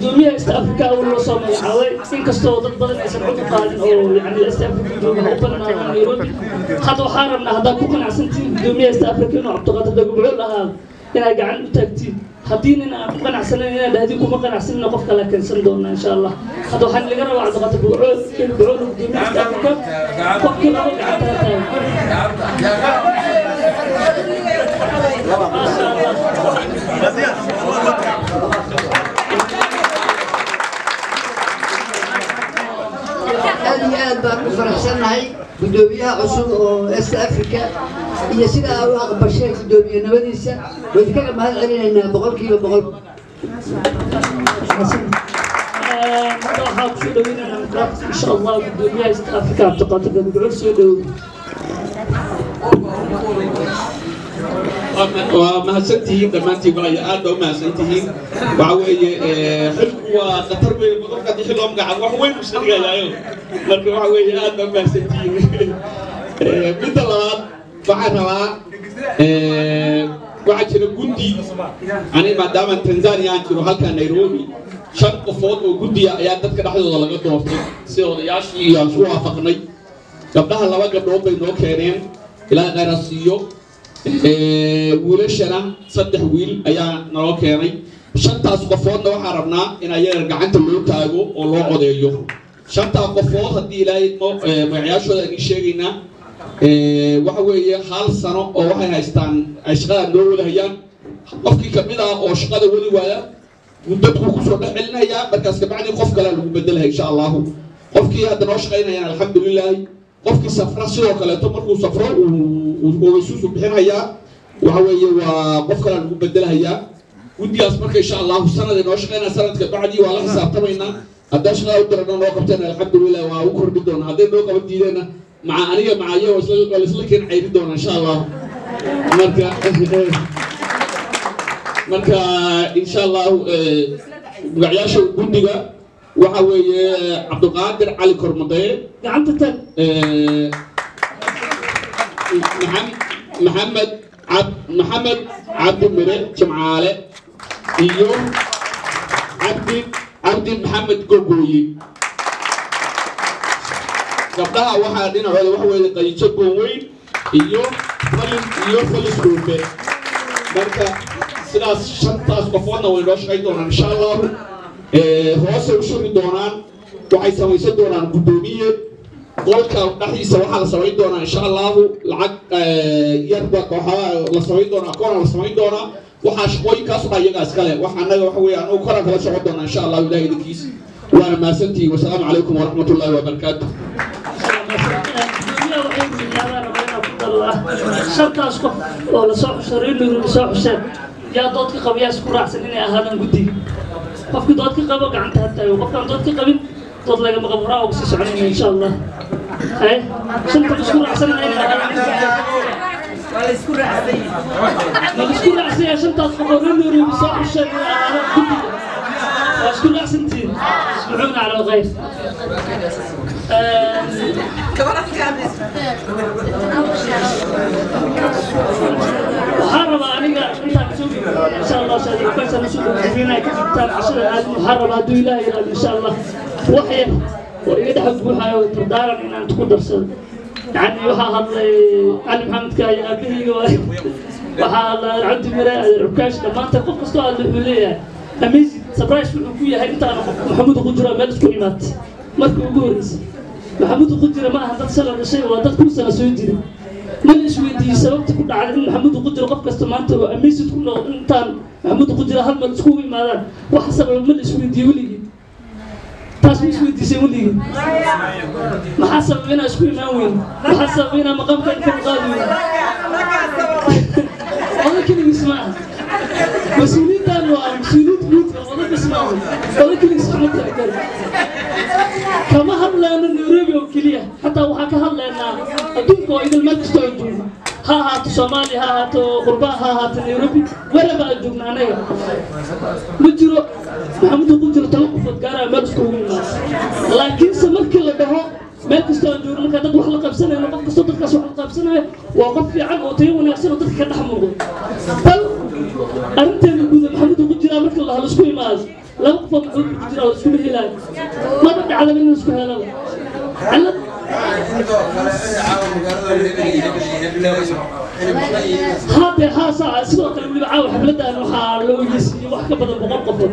gudoomiyaha east africa awal loo soo magacaabay inkastoo dad badan aysan cod u qaadin oo yani east africa jooga ha u badnaado nairobi hadda waxaan rabnaa haddaad ku qanacsantihiin gudoomiyaha east africa inuu cabdiqaadir dhagabucul ahaa inaad gacan u taagtiin haddii nin aan ku qanacsanayn inaad dhahdin kuma qanacsanina qof kale keensan doona insha allah hadda waxaan laga rabaa cabdiqaadir buucood buucood gudoomiyaha east africa qofkii laba gacanta aad iyo aad baan u faraxsannahay gudoomiyaha cusub oo est africa iyo sida aa u aqbasheen gudoomiyenimadiisa waynu kaga mahad celinaynaa boqolkiiba boqol hadda waxaa kusoo dhaweynaynaa mikraafka insha allah gudoomiyaha east africa cabdiqaadir dhagabucul soo dhawow waa mahadsantihiin dhammaantiin walaya aad baa u mahadsantihiin waxa weeye xilku waa khatar weyn qofka haddii xil loo magacaabo wax weyn usa dhigayaayo marka waxa weeye aad baa mahadsantihiin midda labaad waxaan rabaa waxaa jira guddi ani maadaama tanzania aan jiro halkaa nairobi shan qofood oo guddiya ayaa dadka dhexdooda laga doortay sida odayaashii aan isku waafaqnay gabdhaha laba gabdhood bay noo keeneen ilaa khayra wiilashana saddex wiil ayaa naloo keenay shantaas qofoodna waxaa rabnaa in ayaga gacanta loo taago oo loo codeeyo shantaa qofood haddii ilaahay magacayaashooda aan ii sheegaynaa waxa weeye hal sano oo waxay haystaan ay shaqada noo wadahayaan qofkii ka mid ah oo shaqada wadi waaya dadku ku soo dhex celinayaa markaas kabacdi qof kale lagu bedelaya insha allahu qofkii hadda noo shaqaynayaan alxamdulilaahi qofkii safra sidoo kaleeto markuu safro uu isuusu bixinayaa waxa weeye waa qof kale lagu bedelahayaa guddigaas marka insha allahu sanad noo shaqaynaa sanadka bacdii waa la xisaabtamaynaa haddaa shaqada u dirana noo qabteen alxamdulilah waa u kordhi doonaa hadday noo qaban diideenna maca aniga maca iyo laisla keen cayri doona insha allah marka marka insha allahu magacayaasha guddiga waxa weeye cabdiqaadir cali kormadee gacanta taag maxamed cab maxamed cabdi mire iyo cabdi cabdi maxamed gogooye gabdhaha waxaa dhinacooda waxa weeye qayijo goonweyn iyo falis iyo falis dhuufe marka sidaas shantaas qofoodna way noo shaqayn doonaan insha allahu hoose u shuri doonaan waxay samaysan doonaan guddoomiye qolka dhexdiisa waxaa la samayn doonaa insha allahu lacag yarba waxaa la samayn doonaa koona la samayn doonaa waxaa shaqooyinkaas dha iyagaa iskale wax annaga waxa weeye anagu koraan kala socon doonaa insha allahu ilahi idinkiis. Waana mahadsantihiin wasalaamu calaykum waraxmat ullahi wabarakaatu qof oo la soo xushay reer nairobi soo xusheen yaa dood ka qaba yaa isku raacsan inay ahaadaan guddiga qofkii dood ka qabo gacanta ha taago qofkaan dood ka qabin dood lagama qabo horaa ugu sii soconayna insha allah. Haye? Shanta ma isku raacsan inay ahaadaan ma la isku raacsan yahay shantaas qof oo reer nairobi soo xusheen inay ahaadaan guddiga waa isku raacsantihiin ismacuuna cala alkhayr waxaan rabaa aniga intaan soo insha allah shaadiqaysan isu dhowrinaay ka jirtaan cashada aadin waxaan rabaa hadduu ilaahay yiraahdo insha allah wax yar oo iga dhex buuxaayo tardaaran inaan ku darsado يعني waxaa hadlay cali maxamedka iyo aabahayga waay waxaa hadlay cabdi mire cukaash dhammaanta qof kastoo hadla wuxuu leeyahay amazing surprise wuxuu ku yahay intaana maxamuud ku jiro meel isku imaatay markii ugu horreysay maxamuud ku jira ma aha dad shala dhashay waa dad kun sano soo jiray ma la isweydiiyey sababta ku dhacday in maxamuud ku jiro qof kasta maanta oo amazing ku keliya xataa waxaa ka hadlaynaa adduunka oo idil meel kasta oo joogno ha ahaato soomaaliya ha ahaato qurbaa ha ahaato nairobi. Weraba aan joogno anaga ma jiro maxamudu ku jiro toban qofood gaaraya meel iskugu imaado laakiinse markii la dhaho meel kastoo aan joogno markaa dad wax la qabsanayno qof kastoo dadkaas wax la qabsanayo waa qof fiican oo tayo wanaagsan oo dadka ka dhex muuqdo bal arrinteeda guuda maxamudu ku jiraa marka la la isku imaado laba qofood maxamudu ku jiraa oo iskuma helaayo maba dhacdaba in la isku helaba cilad hadde haa saaca sidoo kale weliba caawa xafladan waxaa loo ogeysiiyey wax ka badan boqol qofood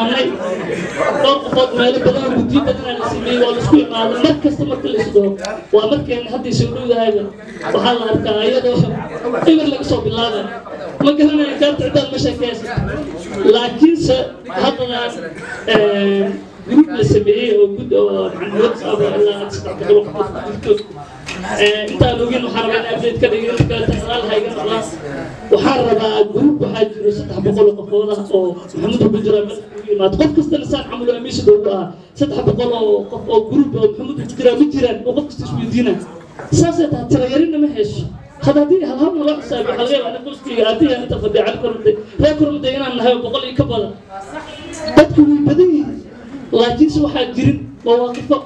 saddex boqol qof ku jirto intaan ogin waxaan rabaa updatekada iyo tasaal hayga rabaa waxaan rabaa gruub waxaa jiro saddex boqol oo qofood ah oo maxamuud abdijiraam ku yimaado qof kasta lisaan camulo amiisa dhow ah saddex boqol oo qof oo gruub oo maxamuud abdijiraam ma jiraan oo qof kasta isweydiina saasay tahay tirayarinna ma hesho خدادين هل هم الله حساب حلقي وأنا قلتي عادي انت فدي على كرمتي لا كرمتي أنا نهاي بقول لك بدل بدك بدي لكن سوى حاجرين مواقفك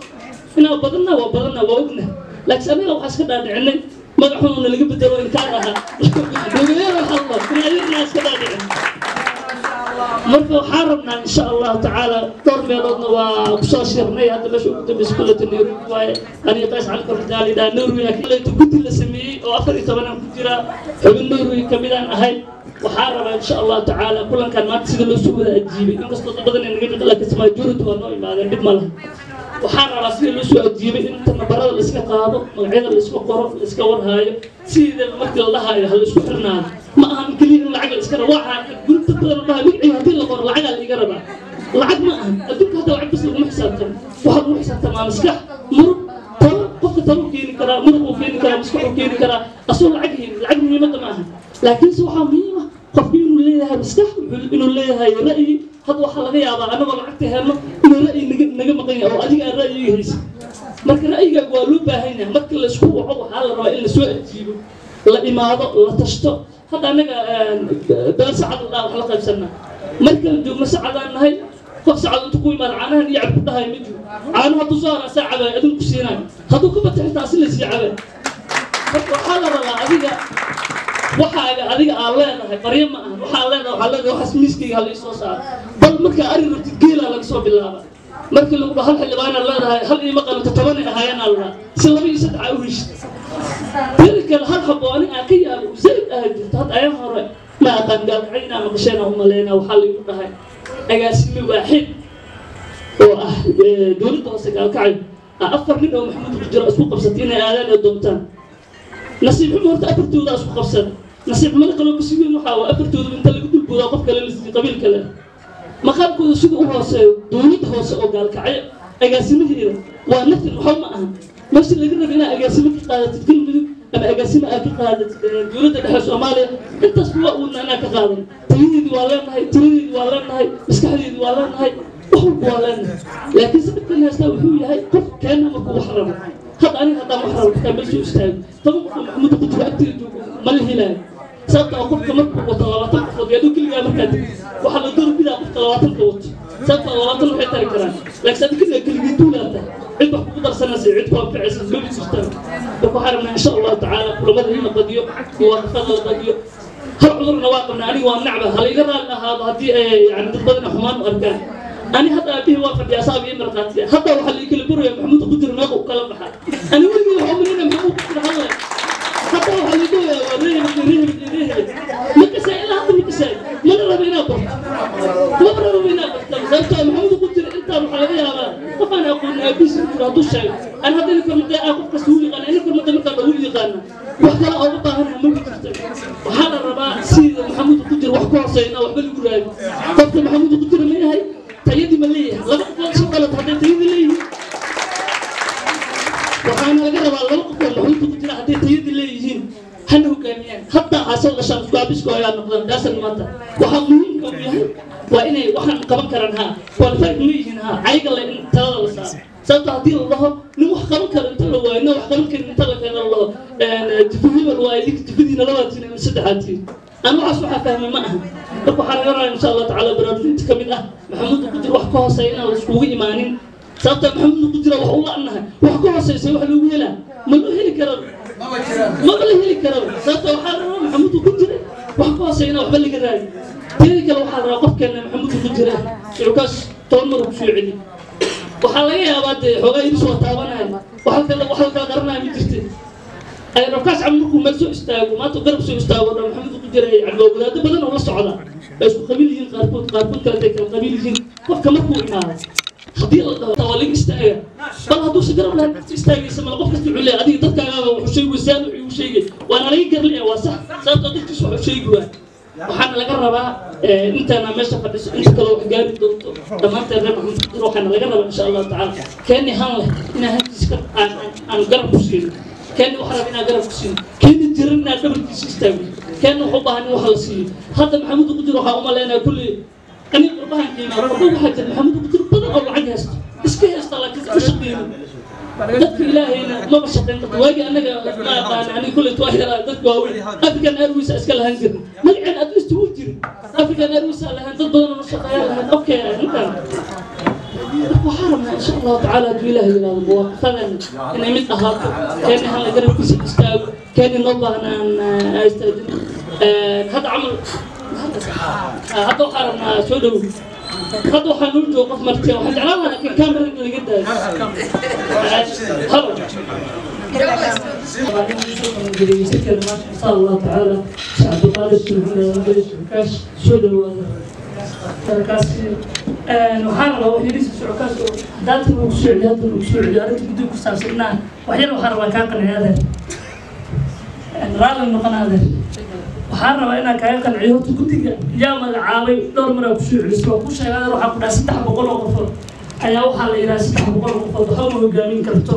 انا بدلنا وبدلنا وابنا laakiin aniga waxaa iska dhaadhicinay madaxuuna laga bedelo inkaar ahaa iska dhaadhicin marka waxaa rabnaa insha allahu tacaala dhowr meeloodna waa ku soo shirnay. Hadda meesha ugu dambaysa kulata nairobi waaye aniga qays cali kordaali dhaa norway kulata guddi la sameeyey oo afar iyo tobanaan ku jira xubin norway kamidaan ahay waxaa rabaa insha allahu tacaala kulankan maanta sida loo soo wada ajiibay. Inkastoo dad badan naga mid laakiin samaajurid waa noo imaadeen dhib ma laha. Magacyada la iska qoro la iska warhaayo sida markii la dhahaayo ha la isku xirnaado ma ahan keliya in lacag la iska rabo waxaa gurta badan dhaha magacii haddii la qoro lacagaa la iga rabaa lacag ma ahan adduunka hadda lacag bas laguma xisaabtan waxaa lagu xisaabtamaa maskax murug talo qofka talo keeni karaa murug uu keeni karaa maskax uu keeni karaa asoo lacag helin lacag muhiimadda ma ahan laakiinse waxaa muhiim ah qofku inuu leeyahay maskax inuu leeyahay ra'yi hadda waxaa laga yaabaa anagoo lacagta helno inuu ra'yi naga maqan yahay oo adiga aan ra'yiga haysa marka ra'yigaaga waa loo baahan yahay. Marka la isku waco waxaa la rabaa in la soo ajiibo la imaado la tashto. Hadda anaga beel sacad la dhaha wax la qaybsanaa. Marka la joogno sacadaan nahay qof sacad intu ku imaado caanahan iyo cabku dhahay ma jiro. Caanaha hadduu soo haraa saa cabay adinku siinayo hadduu ka bata xitaa si la sii cabay marka waxaa la rabaa adiga waxaaga adiga aad leedahay qaryo ma ahan waxaa leedahay waxaa leedahay waxaas miiskayga hala isoo saaro bal markaa ari rabtid geelaa laga soo bilaaba markii lagu dhaho hal xildhibaana leedahay hal iima qalanto tobanay ahaayeenaa la dhaha si laba iyo saddex aa u heshid. Tiri kale hal habo ani aan ka yaabo zayd ah jirto. Hadda ayaa hore ma aqaan gaalkacay inaa maqasheen waxaa laygu dhahay. Agaasime waaxid oo ah dowladda hoose gaalkacay afar nin oo maxamuud ku jiro isku qabsatay inay aadaan ee doontaan. Nasiib xumo horta afartooda isku qabsan qof kale lasii qabiil kale maqaamkooda sida u hooseeyo dowladda hoose oo gaalkacyo agaasimaheeda waa naftin waxba ma aha meesha laga rabo inaa agaasimo ka qaadatid galmudug ama agaasimo aad ka qaadatid dowladda dhexe soomaaliya intaas kuwa uuna inaa ka qaadan tayadeedi waa leenahay tiradeedi waa leenahay maskaxdeedi waa leenahay wax walba waa leenahay laakiin sababkan haystaa wuxuu yahay qof keena markuu wax rabo hadda aniga haddaan wax rabo markaa meesha u istaago toban qof oo maxamuud ku jiro agteeda joogo ma la helaayo sababta oo qofka markuu wato labaatan qofood yaa keligaa markaa tegi waxaa la door bidaa qofka labaatanka wato sababta labaatan waxay tari karaan laakiin adiga keligaa keligii duulaata cid wax kugu darsanaysa cid ku anficaysa maba jirtaan marka waxaa rabnaa insha allahu tacaala kulamada in la badiyo muwaafaqada la badiyo hal cudurna waa qabnaa aniga waa nacba hala iga raalli ahaado haddii yani dad badana xumaan u arkaan ani hadda aabihii waa fadhiya asaab iyo marqaatiya hadda waxaa la kala buraya maxamuud qudir meeqa u kala baxa ani weligii waxaa umalina maxamuud qudir hadle hadda waxaa lagu oyaa waa reeheb reeheb reeheb makasay ilaa hadda makasay mana rabo inaad barto lama rabo inaad barto sababtoo maxamuud qudir intaan waxaa laga yaabaa qof aan aqoon aabihiisa qudir hadduu sheego an hadda ina kormada ah qof kasta u yaqaana ina kormada markaan ugu yaqaana wax kale ooga baahanaha ma jirto waxaa la rabaa sida maxamuud qudir wax ku hooseyna hadda asal dhashaan iskuabisko ayaa noqdaan daasan maanta waxaa muhiimka u yahay waa inay waxaan qaban karaan ha qualified ma yihiin ha ayaga le in talada la saaro sababta haddii la dhaho nin wax qaban karo inta la waayo nin wax qaban karin inta la keeno la dhaho jifu hebel waayo idinka jifadiina labaatiin ama saddexaatiin أنا وعصر حفاهم معها لكو حرر إن شاء الله تعالى برادين تكمل أه محمود قدر وحكو حسينا وسكوه إيمانين سابتا محمود قدر وحولا أنها maba la heli karo. Sababta waxaa la rabaa maxamudu ku jira? Wax ku hooseyna waxba laga raadi tiri kale waxaa la rabaa qofkeena maxamudu ku jira. Shucukaas toban mar ku soo celi waxaa laga yaabaa dee xoogaa iris waa taabanaya wax halkaa garanaya ma jirte. Ayrokaas cam markuu meel soo istaago maanta garab soo istaago dhan maxamudu ku jira cadboogadaado badan oo la socda. Waa isku qabiil yihiin qaarkood qaarkood kale intay kala qabiil yihiin. Qofka markuu imaado haddii la dhaho waa laga istaaga bal hadduu si garab lahayd si istaagaysa mala qof kasta wuxuu leeyahay adiga dadkaagaaga wuxuu sheegi saan wuxuu sheegay waana laga garlaya waa sax sababtoo dadkiis wuxuu sheegi waa waxaana laga rabaa intaana meesha fadhiso inta kale wax gaari doonto dhammaanteen reer maxamed kudir waxaana laga rabaa insha allahu tacaala keeni han leh inaa hantiisa aan garab ku siino keeni waxa raba inaa garab ku siino keeni jiran inaa dhabarkiisa istaago keeni wuxuu baahan in wax la siiyo hadda maxamed kudir waxaa umaleynaya kulli ani qurbahan qiimaa qurba waxaa jira maxamed kudir badan oo lacag haysto iska haysta laakiin ma shaqeeyo dadka ilaahayna maba shaqeyn karto waagi anaga ma aqaan ani kulli waa yaraa dadka waaweyn african airways iska lahaan jirin magaceen at least wuu jiri african airways aa lahaan dad badan oo shaqeeya lahaan okay ninkan waxaa rabnaa insha allahu tacaala hadduu ilaahay yiraahdo muwaafaqadan inay mid ahaato keeni hala garabkiisa istaago keeni noo baahnaan istaajin hadda camal hadda waxaa rabnaa soo dhow hadda waxaa noo jooga qof marti waxaan jeclaan lahaa laakiin kamera in laga daayo halo insha allahu tacaala shacbi qaadis shukaas soo dhawaada markaasi waxaan rabaa wax yariisa socodkaas oo daanta lagu socdiyo hadda lagu socdiyo arrinta guddiga ku saabsan inaan wax yar waxaan rabaa inaan kaaga qanciyo horta guddiga yaa magacaabay dhowr mar aa ku soo celisay waa ku sheegay adeer waxaa ku dhaha saddex boqol oo qofood. Ayaa waxaa la yidhaha saddex boqol oo qofood waxba ma hogaamin karto.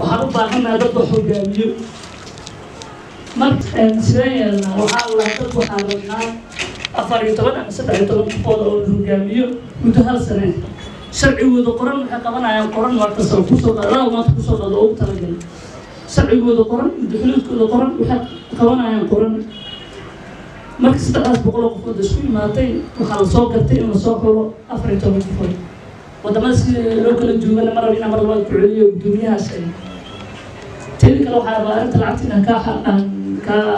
Waxaan u baahanaha dad wax hogaamiyo. Marka sideen yeelnaa waxaa la dad waxaa rabnaa afar iyo toban ama saddex iyo toban qofood oo la hogaamiyo muddo hal sane. Sharcigooda qoran waxay qabanayaan qoran markasta oo ku soo qadalaa maanta ku soo qado ugu talagalay. Sharcigooda qoran muddaxuloodkooda qoran waxay qabanayaan qoran marka saddexdaas boqol oo qofood isku imaatay waxaa la soo gartay in la soo xulo afar iyo toban qofood waddamada sida loo kala joogana mar inaan mar labaad ku celiyo guddoomiyahaas ay. Teedi kale waxaa rabaa arrinta lacagta inaan kaa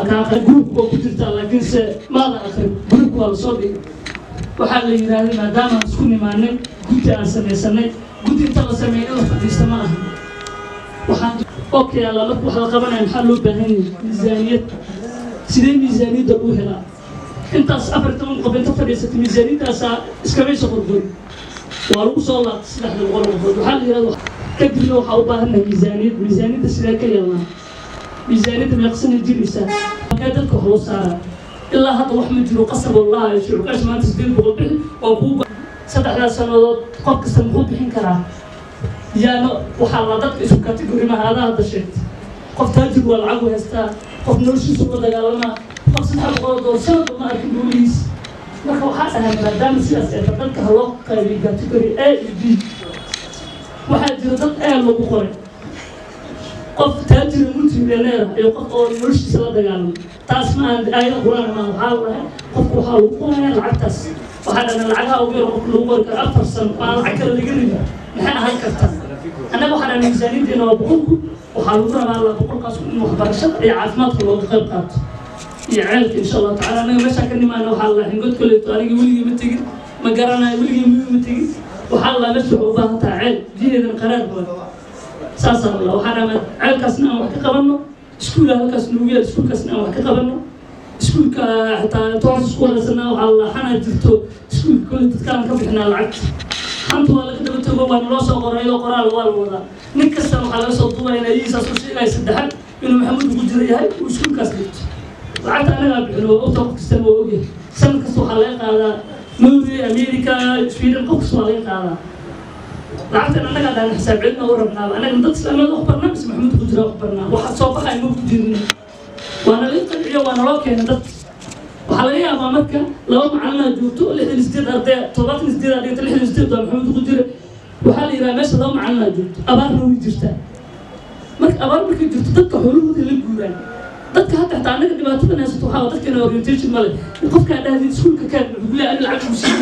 kaa gruupka oo ku jirta laakiinse maada akrin gruupka waa la soo dhigay. Waxaa la yidhaahday maadaama aan isku nimaanay guddi aan samaysanay guddi inta la sameeyo in la fadhiista ma aha. Waxaan okay marka wax la qabanaya maxaa loo baahan yahay? Miisaaniyad. Sidee miisaaniyadda lagu helaa intaas afar toban qof inta fadhiisata miisaaniyaddaasaa iskamaysa qorgoy waa lagu soo laabtay saddexda boqol qofood waxaa la yidhahda kadibna waxaa u baahannahay miisaaniyad miisaaniyadda sidee ka yeelnaa miisaaniyadda meeqsana jiraysaa halkee dadka wax loo ilaa hadda wax ma jiro qasab lahayo shucuurkaas maanta sideed boqol bixi oo kuu saddexdaas sannadood qof kasta muxuu bixin karaa yaana waxaa la dadka isku kategori maha adaa hadda sheegtay qof taajir waa lacag haystaa qof noloshiisu la dagaalamaa qof saddex boqol oo sanadba ma arkin guulihiis marka waxaa dhahay maadaama sidaas ee dadka ha loo qaybiyo category a iyo b waxaa jira dad a lagu qoray qof taajira multimillioneer iyo qof oo noloshiisa la dagaalamay taas ma aan aayada quraan ma waxaa dhahay qofku waxaa lagu qoraya lacagtaas waxaa dhahay lacagaha ugu yar qofka lagu qori karo afar sano aan lacag kale laga ribin maxay ahaan kartaa annaga waxaa dhahay miisaaniyaddeena waa boqolku waxaa lagu rabaa alla boqolkaas in waxbarashada iyo caafimaadka looga qayb qaato iyo ceelka insha allahu tacala anaga meeshaan ka nimaana waxaa la xingod koleeto anigii weligii ma tegin ma garanayo weligii miyuu ma tegin. Waxaa la meesha waxay u baahan tahay ceel biyaheedana qaraar badan. Saasaa la waxaa dhamaa ceelkaasna aan wax ka qabanno iskuula halkaas noogu yaal iskuulkaasna aan wax ka qabanno. Iskuulka xitaa toos isku wadaysana waxaa la xanaa jirto. Iskuulka kole dadkaan ka bixinaa lacagta xanta waa laga daba tago waa naloo soo qorayo qoraal waa la wadaa. Nin kasta waxaa laga soo duubaya in ayihiisaas ku sheegaya saddexaad inuu maxamuud ugu jira yahay uu iskuulkaas dhigto lacagta annagaa bixin waa ogta qof kastana waa ogyahay sanad kasta waxaa laga qaadaa norway america sweden qof kasta waa laga qaadaa lacagtan annagaa dhahan xisaab celina u rabnaaba annaga dad islaamiyad wax barnaa mise maxamuud ku jira wax barnaa waxaa soo baxaya ma ku jirin waana laga qanciyo waana loo keenay dad waxaa laga yaabaa marka laba macalina joogto lixdan sideed arday todobaatan sideed arday lixdan sideed waa maxamuud ku jira waxaa la yidhaha meesha laba macalina joogto abaarna way jirtaa marka abaar markay jirto dadka xoolahooda la guuraan dadka hadda xataa annaga dhibaatadan haysato waxaa dadkeena orientation male qofkaa dhahdi iskuulka wuxuu leeyahay ani lacag usii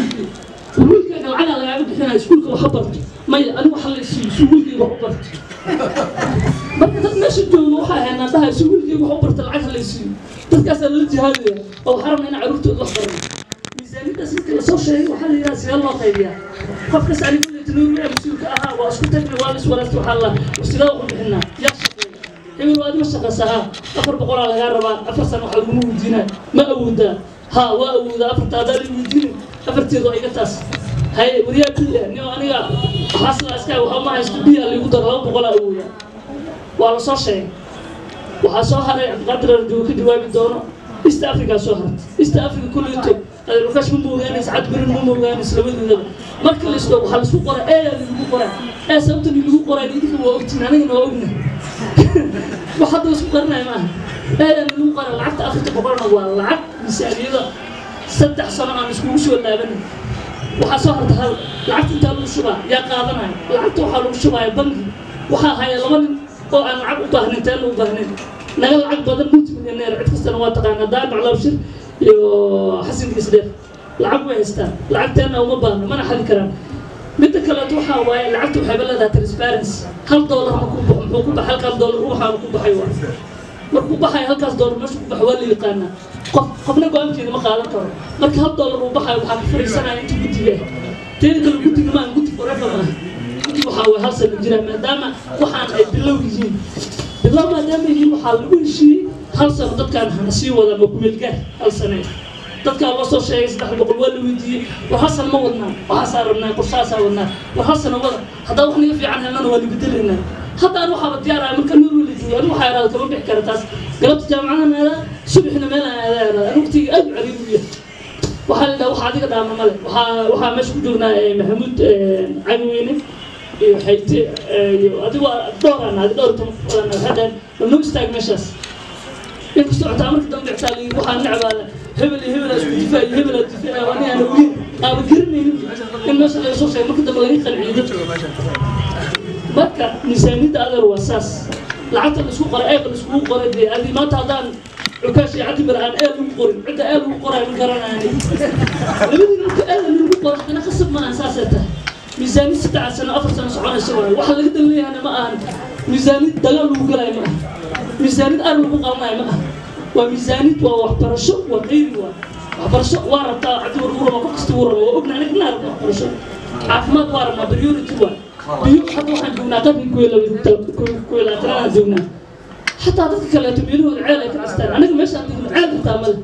wiilkaaga lacagaa lagaaga bixinaya iskuulka waxa barto maya anigu waxa la siiyo si wiilkayga wax u barto marka dad meesha jooga waxaa haynaa dhahay si wiilkayga wax u barto lacag la siiyo dadkaasaa lala jihaadaya oo waxaa rabna inaa carruurtooda wax barno miisaaniyaddaas markii lasoo sheegay waxaa la yidhaha sidee loo qaybiyaa qofkas anigu leetanooriya mas-uulka ahaa waa isku tagna waa la iswaraasta waxaa la sidee wax u bixinaa yaa shaqeeya hebel waa adima shaqaysa haa afar boqolaa lagaa rabaa afar sano waxa laguma weydiinaa ma awoodaa haa waa awoodaa afarta adaa la weydiinay afarteedu iga taas. Haye wariyaa biya nin aniga xaasla iska waxa ma haysto biya liigu daro laba boqolaa awooda. Waa la soo sheegay. Waxaa soo haray cabdiqaadir arjuu ka jawaabi doono east africa soo hartay east africa kulleeto adeerkaas ma moogaanaysa cad birin ma moogaanaysa labadoodaba marka la isdho waxaa la isku qora ee lagu qoraa ee sababta lagu qoraa idinka waa ogtiin anigana waa ogna wax hadda isku qarinaya maaha ee lagu qoraa lacagta afarta boqolna waa lacag misaaniyada saddex sano aan iskugu soo laabanin waxaa soo harta hal lacagta intaa lagu shubaa yaa qaadanaya lacagta waxaa lagu shubaya bangi waxaa haya laba nin oo aan lacag u baahnayn teen u baahnayn naga lacag badan multimillioneer cid kastana waa taqaanaa daamac labshir iyo xasan gisdheer lacag way haystaan lacagteenna uma baahno mana xadi karaan midda kaleeto waxaa waaye lacagta waxayba leedahay transparency. Hal doolar muxuu ku baxay halkaas doolar waxaanu ku baxay waa. Markuu baxayo halkaas doolar meesha ku baxo waa la yaqaanaa qof qofna go'aankeeda ma qaadan karo. Marka hal doolar uu baxayo waxaa ka fariisanaya inta guddiga teeda kale guddiga maan guddi forever maaha guddi waxaa way hal sano jira maadaama waxaan ay bilow yihiin. Bilow maadaama yihiin waxaa lagu heshiiyey hal sano dadkaan hana sii wada ma kumeelgaar hal sane naga fiican helnana waa nabedelaynaa hadda anu waxaaba diyaaraya marka nool wala joogo anigu waxaa idhahda kama bixi kara taas galabta jaamacadana aadaa subaxina meelaan aadaa idhahda anigu waqtiga aad u cariir u yahay waxaa la yidhaha waxa adiga dhaama male waxaa waxaa meesha ku joognaa maxamuud cagweyne iyo xayte iyo adigu dhowraan adi dhowr toban wadan waxaa dhahan bal noo istaag meeshaas inkastoo xitaa marka dambe xitaa la yidhi waxaa necbaala hebel iyo hebel isku difaac iyo hebel difaac ani aan ogeyn aaba garanaynin in meesha laga soo sheegay marka dambe laga qanciyo dadka marka miisaaniyadda adeer waa saas lacagta la isku qoray eeqa la iskugu qoray dee adi maanta haddaan cukaash iyo caddi bir aan eel lagu qorin cidda eel lagu qorayo ma garanaani labadii marka eel lagu qoro haddana khasab ma ahan saasay tahay miisaaniyad saddex sano afar sano soconaysa waayo waxa laga dan ma miisaaniyad dagaal lagu galayo ma aha. Ma waa miisaaniyad waa waxbarasho waa qeyri waa waxbarasho. Waa rabtaa caddi war uu raba qof kasta waa ogna aniga inaa rabta waxbarasho. Caafimaad waa rabnaa priority waa. Biyo hadda waxaan joognaa qarni kuyo joognaa. Xataa dadka kaleeto meelahooda ceel ay ka castaan anaga meeshaan ceel xitaa male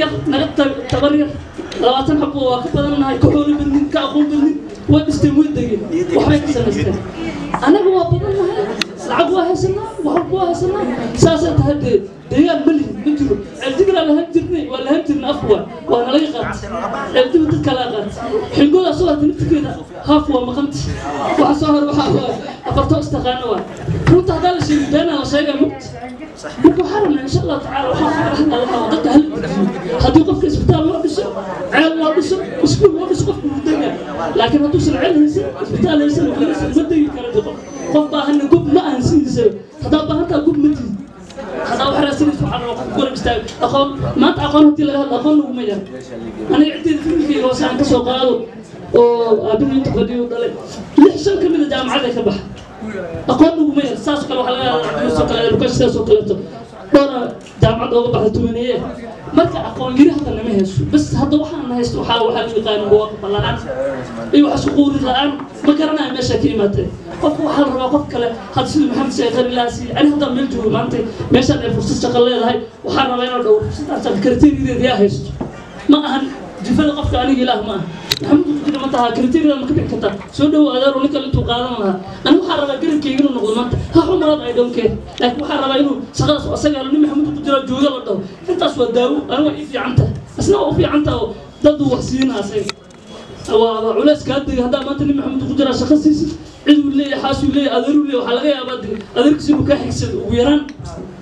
yar naga tabar yar labaatan xabo waa ka badannahay ka xoolo badnin ka aqoon badnin way dhisteen way degeen waxbay ka samaysteen annaga waa badannahay lacag waa haysanaa waxba waa haysanaa saasay tahay dee deegaan ma lihin ma jiro ceeldibiraa lahan jirnay waa lahan jirna afka waa waa nalaga qaat ceeldibi dadka laa qaat xingooda soo hata naftigeeda haaf waa maqanta waxa soo hor waxaa waa afarto istaqaano waa runta haddaa la sheegi beena la sheegaa mugt marka waxaa rabnaa insha allah tacaala waxaa ka raxna waxaa dadka hal haddii qofka isbitaal loo dhiso ceel loo dhiso iskuul loo dhiso qofka wuu degaa laakiin hadduusan ceel haysan isbitaal haysan ma degi kara qof qof baahana gob ma ahan sidiisaba haddaa baahantaa gob ma tiid haddaa wax raasinis waxaa raba qof garab istaag aqoon maanta aqoon haddii laga hadla aqoon laguma yar aniga ciddeeda filmkayga hoose aan ka soo qaado oo aabihii inta aqoon laguma yar saas kale waxaa laga kale lukas sidaas oo kaleeto. Dhowra jaamacadda uga baxda tumaniye marka aqoon yiri hadda nama hayso bas hadda waxaan haysto waxaa waxaa lagu yaqaan muwaaqafa la'aan iyo wax isku quurid la'aan ma garanayo meesha ka imaatee qofka waxaa la rabaa qof kale hadda siduu maxamed sheekh khalilaasi ani haddaan meel joogo maanta meeshaan ay fursad shaqo leedahay waxaa rabaa inaan dhowr fursadaas kriteriyadeeda yaa haysto. Ma ahan جفن قف عليه إله ما الحمد لله ما تها كرتير لما كتب كتا سود هو أدار ولك اللي تقارن لها أنا حرر غير كيجن النقود ما. هو ما رضى يدوم كه لكن حرر غيره سقط سقط قال لي محمد بدر جوجا برضه أنت سوى داو أنا وحي في عنته بس نو في عنته ضد وحسين هسي أو علاس كاد هذا ما تني محمد بدر شخص. يصير عدو لي حاسو لي أدار لي وحلقة يا بعد أدار كسبوا كحكسد ويران.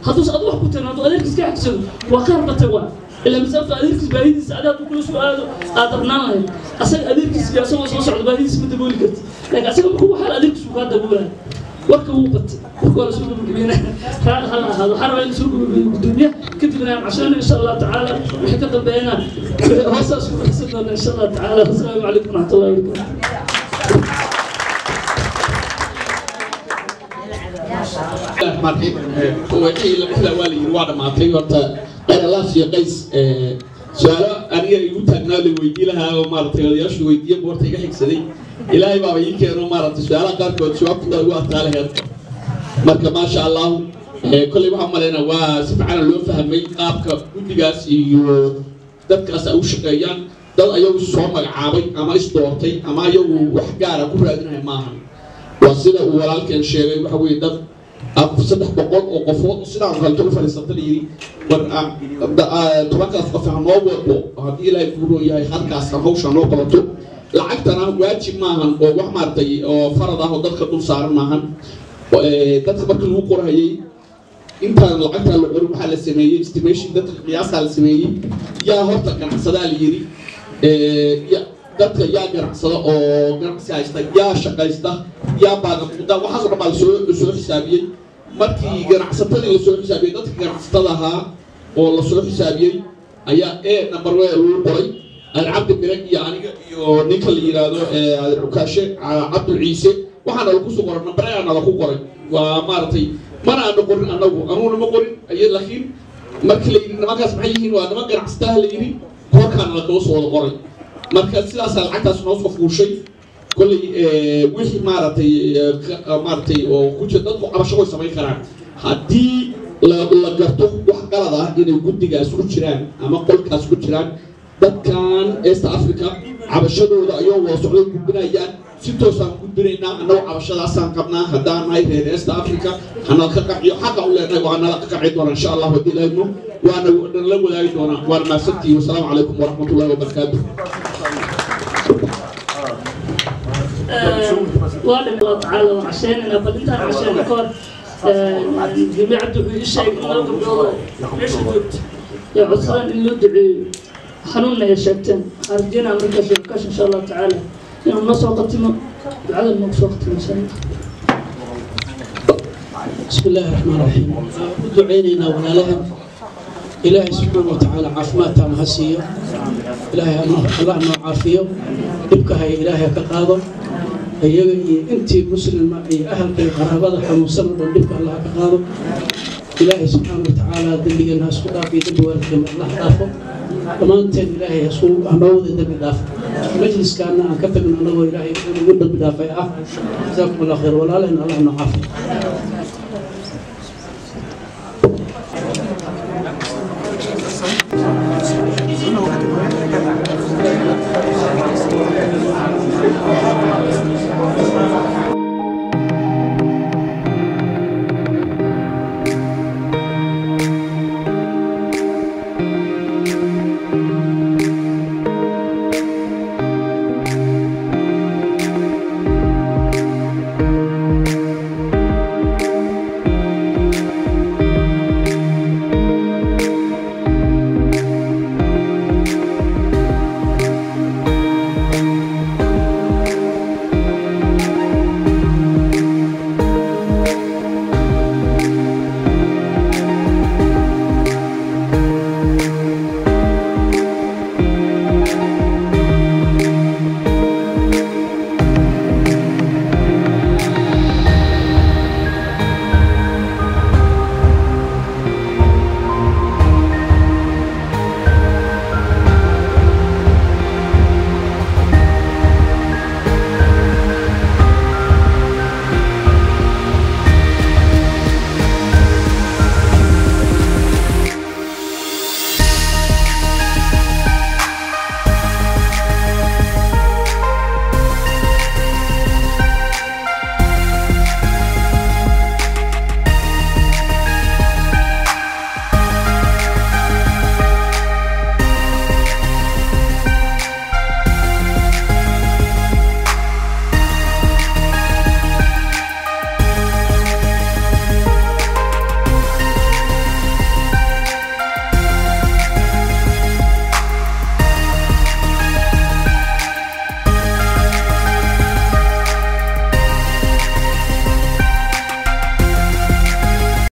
هذا سأدوح كتير هذا أدار كسبوا كحكسد وقربته وان إلا مسافة أديركس باهيدس أدا بكل سؤال أدرنا له أصلا أديركس يا سوا سوا سعد باهيدس مدة بقول كت لكن أصلا هو حال أديركس وكاد بقوله ورك هو بت وكل سوق بالبينا هذا هذا هذا حرب سوق بالدنيا كتبنا عشان إن شاء الله تعالى وحكت بينا وصل سوق حسبنا إن شاء الله تعالى السلام عليكم ورحمة الله وبركاته wixii la dhexla waa la yiri waa dhamaatay horta qeyralaas iyo qays su'aalo aniga igu taagnaa la weydii lahaa oo maaragtay odayaashu weydiiya boorta iga xigsaday ilaahay baaba ii keeno maaragtay su'aalaha qaarkood jawaabtooda ugu adkaa laheed marka maasha allahu kolley waxaan malaynaa waa si fiican loo fahmay qaabka guddigaas iyo dadkaas ay u shaqeeyaan. Dad ayagu soo magacaabay ama is doortay ama ayagu wax gaara ku raadinaya maaha waa sida uu walaalkeen sheegay waxa weeye dad saddex boqol oo qofood sidaan kalto u fadhiisata la yidhi war tobankaas qof ha noo wado haddii ilaahay kuuroo yahay halkaas hawsha noo qabato lacagtana waajib maahan oo wax maaragtay oo farad ah oo dadka dul saaran maahan dadka markii lagu qorhayay intaan lacagtaa la qorin waxaa la sameeyey estimation dadka qiyaasaa la sameeyey yaa horta ganacsadaa la yidhi dadka yaa ganacsada oo ganacsi haysta yaa shaqaysta yaa baagamuda waxaasoo dhan baa la soo xisaabiyey markii ganacsatadii la soo xisaabiyey dadka ganacsatada ahaa oo la soo xisaabiyey ayaa e number we lagu qoray. Cabdi mirag iyo aniga iyo ninka la yidhaahdo cukaashe cabdul ciise. Waxaana lagu soo qoray nambareana lagu qoray. Waa maaragtay mana aana qorin anagu anuuna ma qorin. Laakiin markii la yidhi nimankaas maxay yihiin? Waa niman ganacsataha la yidhi korkaana lakaba wada qoray. Marka sidaasaa lacagtaas noo fuushay kolley wixii maaragtay maaragtay oo ku jira dadku cabasho way samayn karaan. Haddii la la garto wax qalad ah inay guddigaas ku jiraan ama qolkaas ku jiraan dadkan east africa cabashadooda ayoo wada socday gudbinayaan. Si toosaan gudbinaynaa annagu cabashadaasaan qabnaa. Haddaan nahay reer east africa hanala ka qaciyo xaqa u leenahay waa ka qaci doona insha allah haddii ilaahno waana nala wadaagi doonaa. Waana mahadsantihi wasalaamu calaykum waraxmat ullahi wabarakaatu وأنا وتعالى أن أنا بدلتها عشان كون جميع الدعوة الشيء من لك أن أنا يا عصران أن أنا أقول يا أن أنا أقول شيبكاش ان شاء الله تعالى أقول الناس أن أنا أقول وقتنا ان شاء الله بسم الله الرحمن الرحيم ودعينا ولالهم إلهي سبحانه وتعالى عافمات مهسية إلهي الله عافية دبكها إلهي كقاضي إيه، أنتي مسلمة أي أهل في الغرابة حمصر ونبقى الله كقام إلهي سبحانه وتعالى دلي الناس كلها في دبوا لكم الله أفو أمانت إلهي يسوع أموت دم دافع مجلس كان أكتب من الله إلهي يقول بدافع. دافع جزاكم الله خير. ولا لنا الله نعافي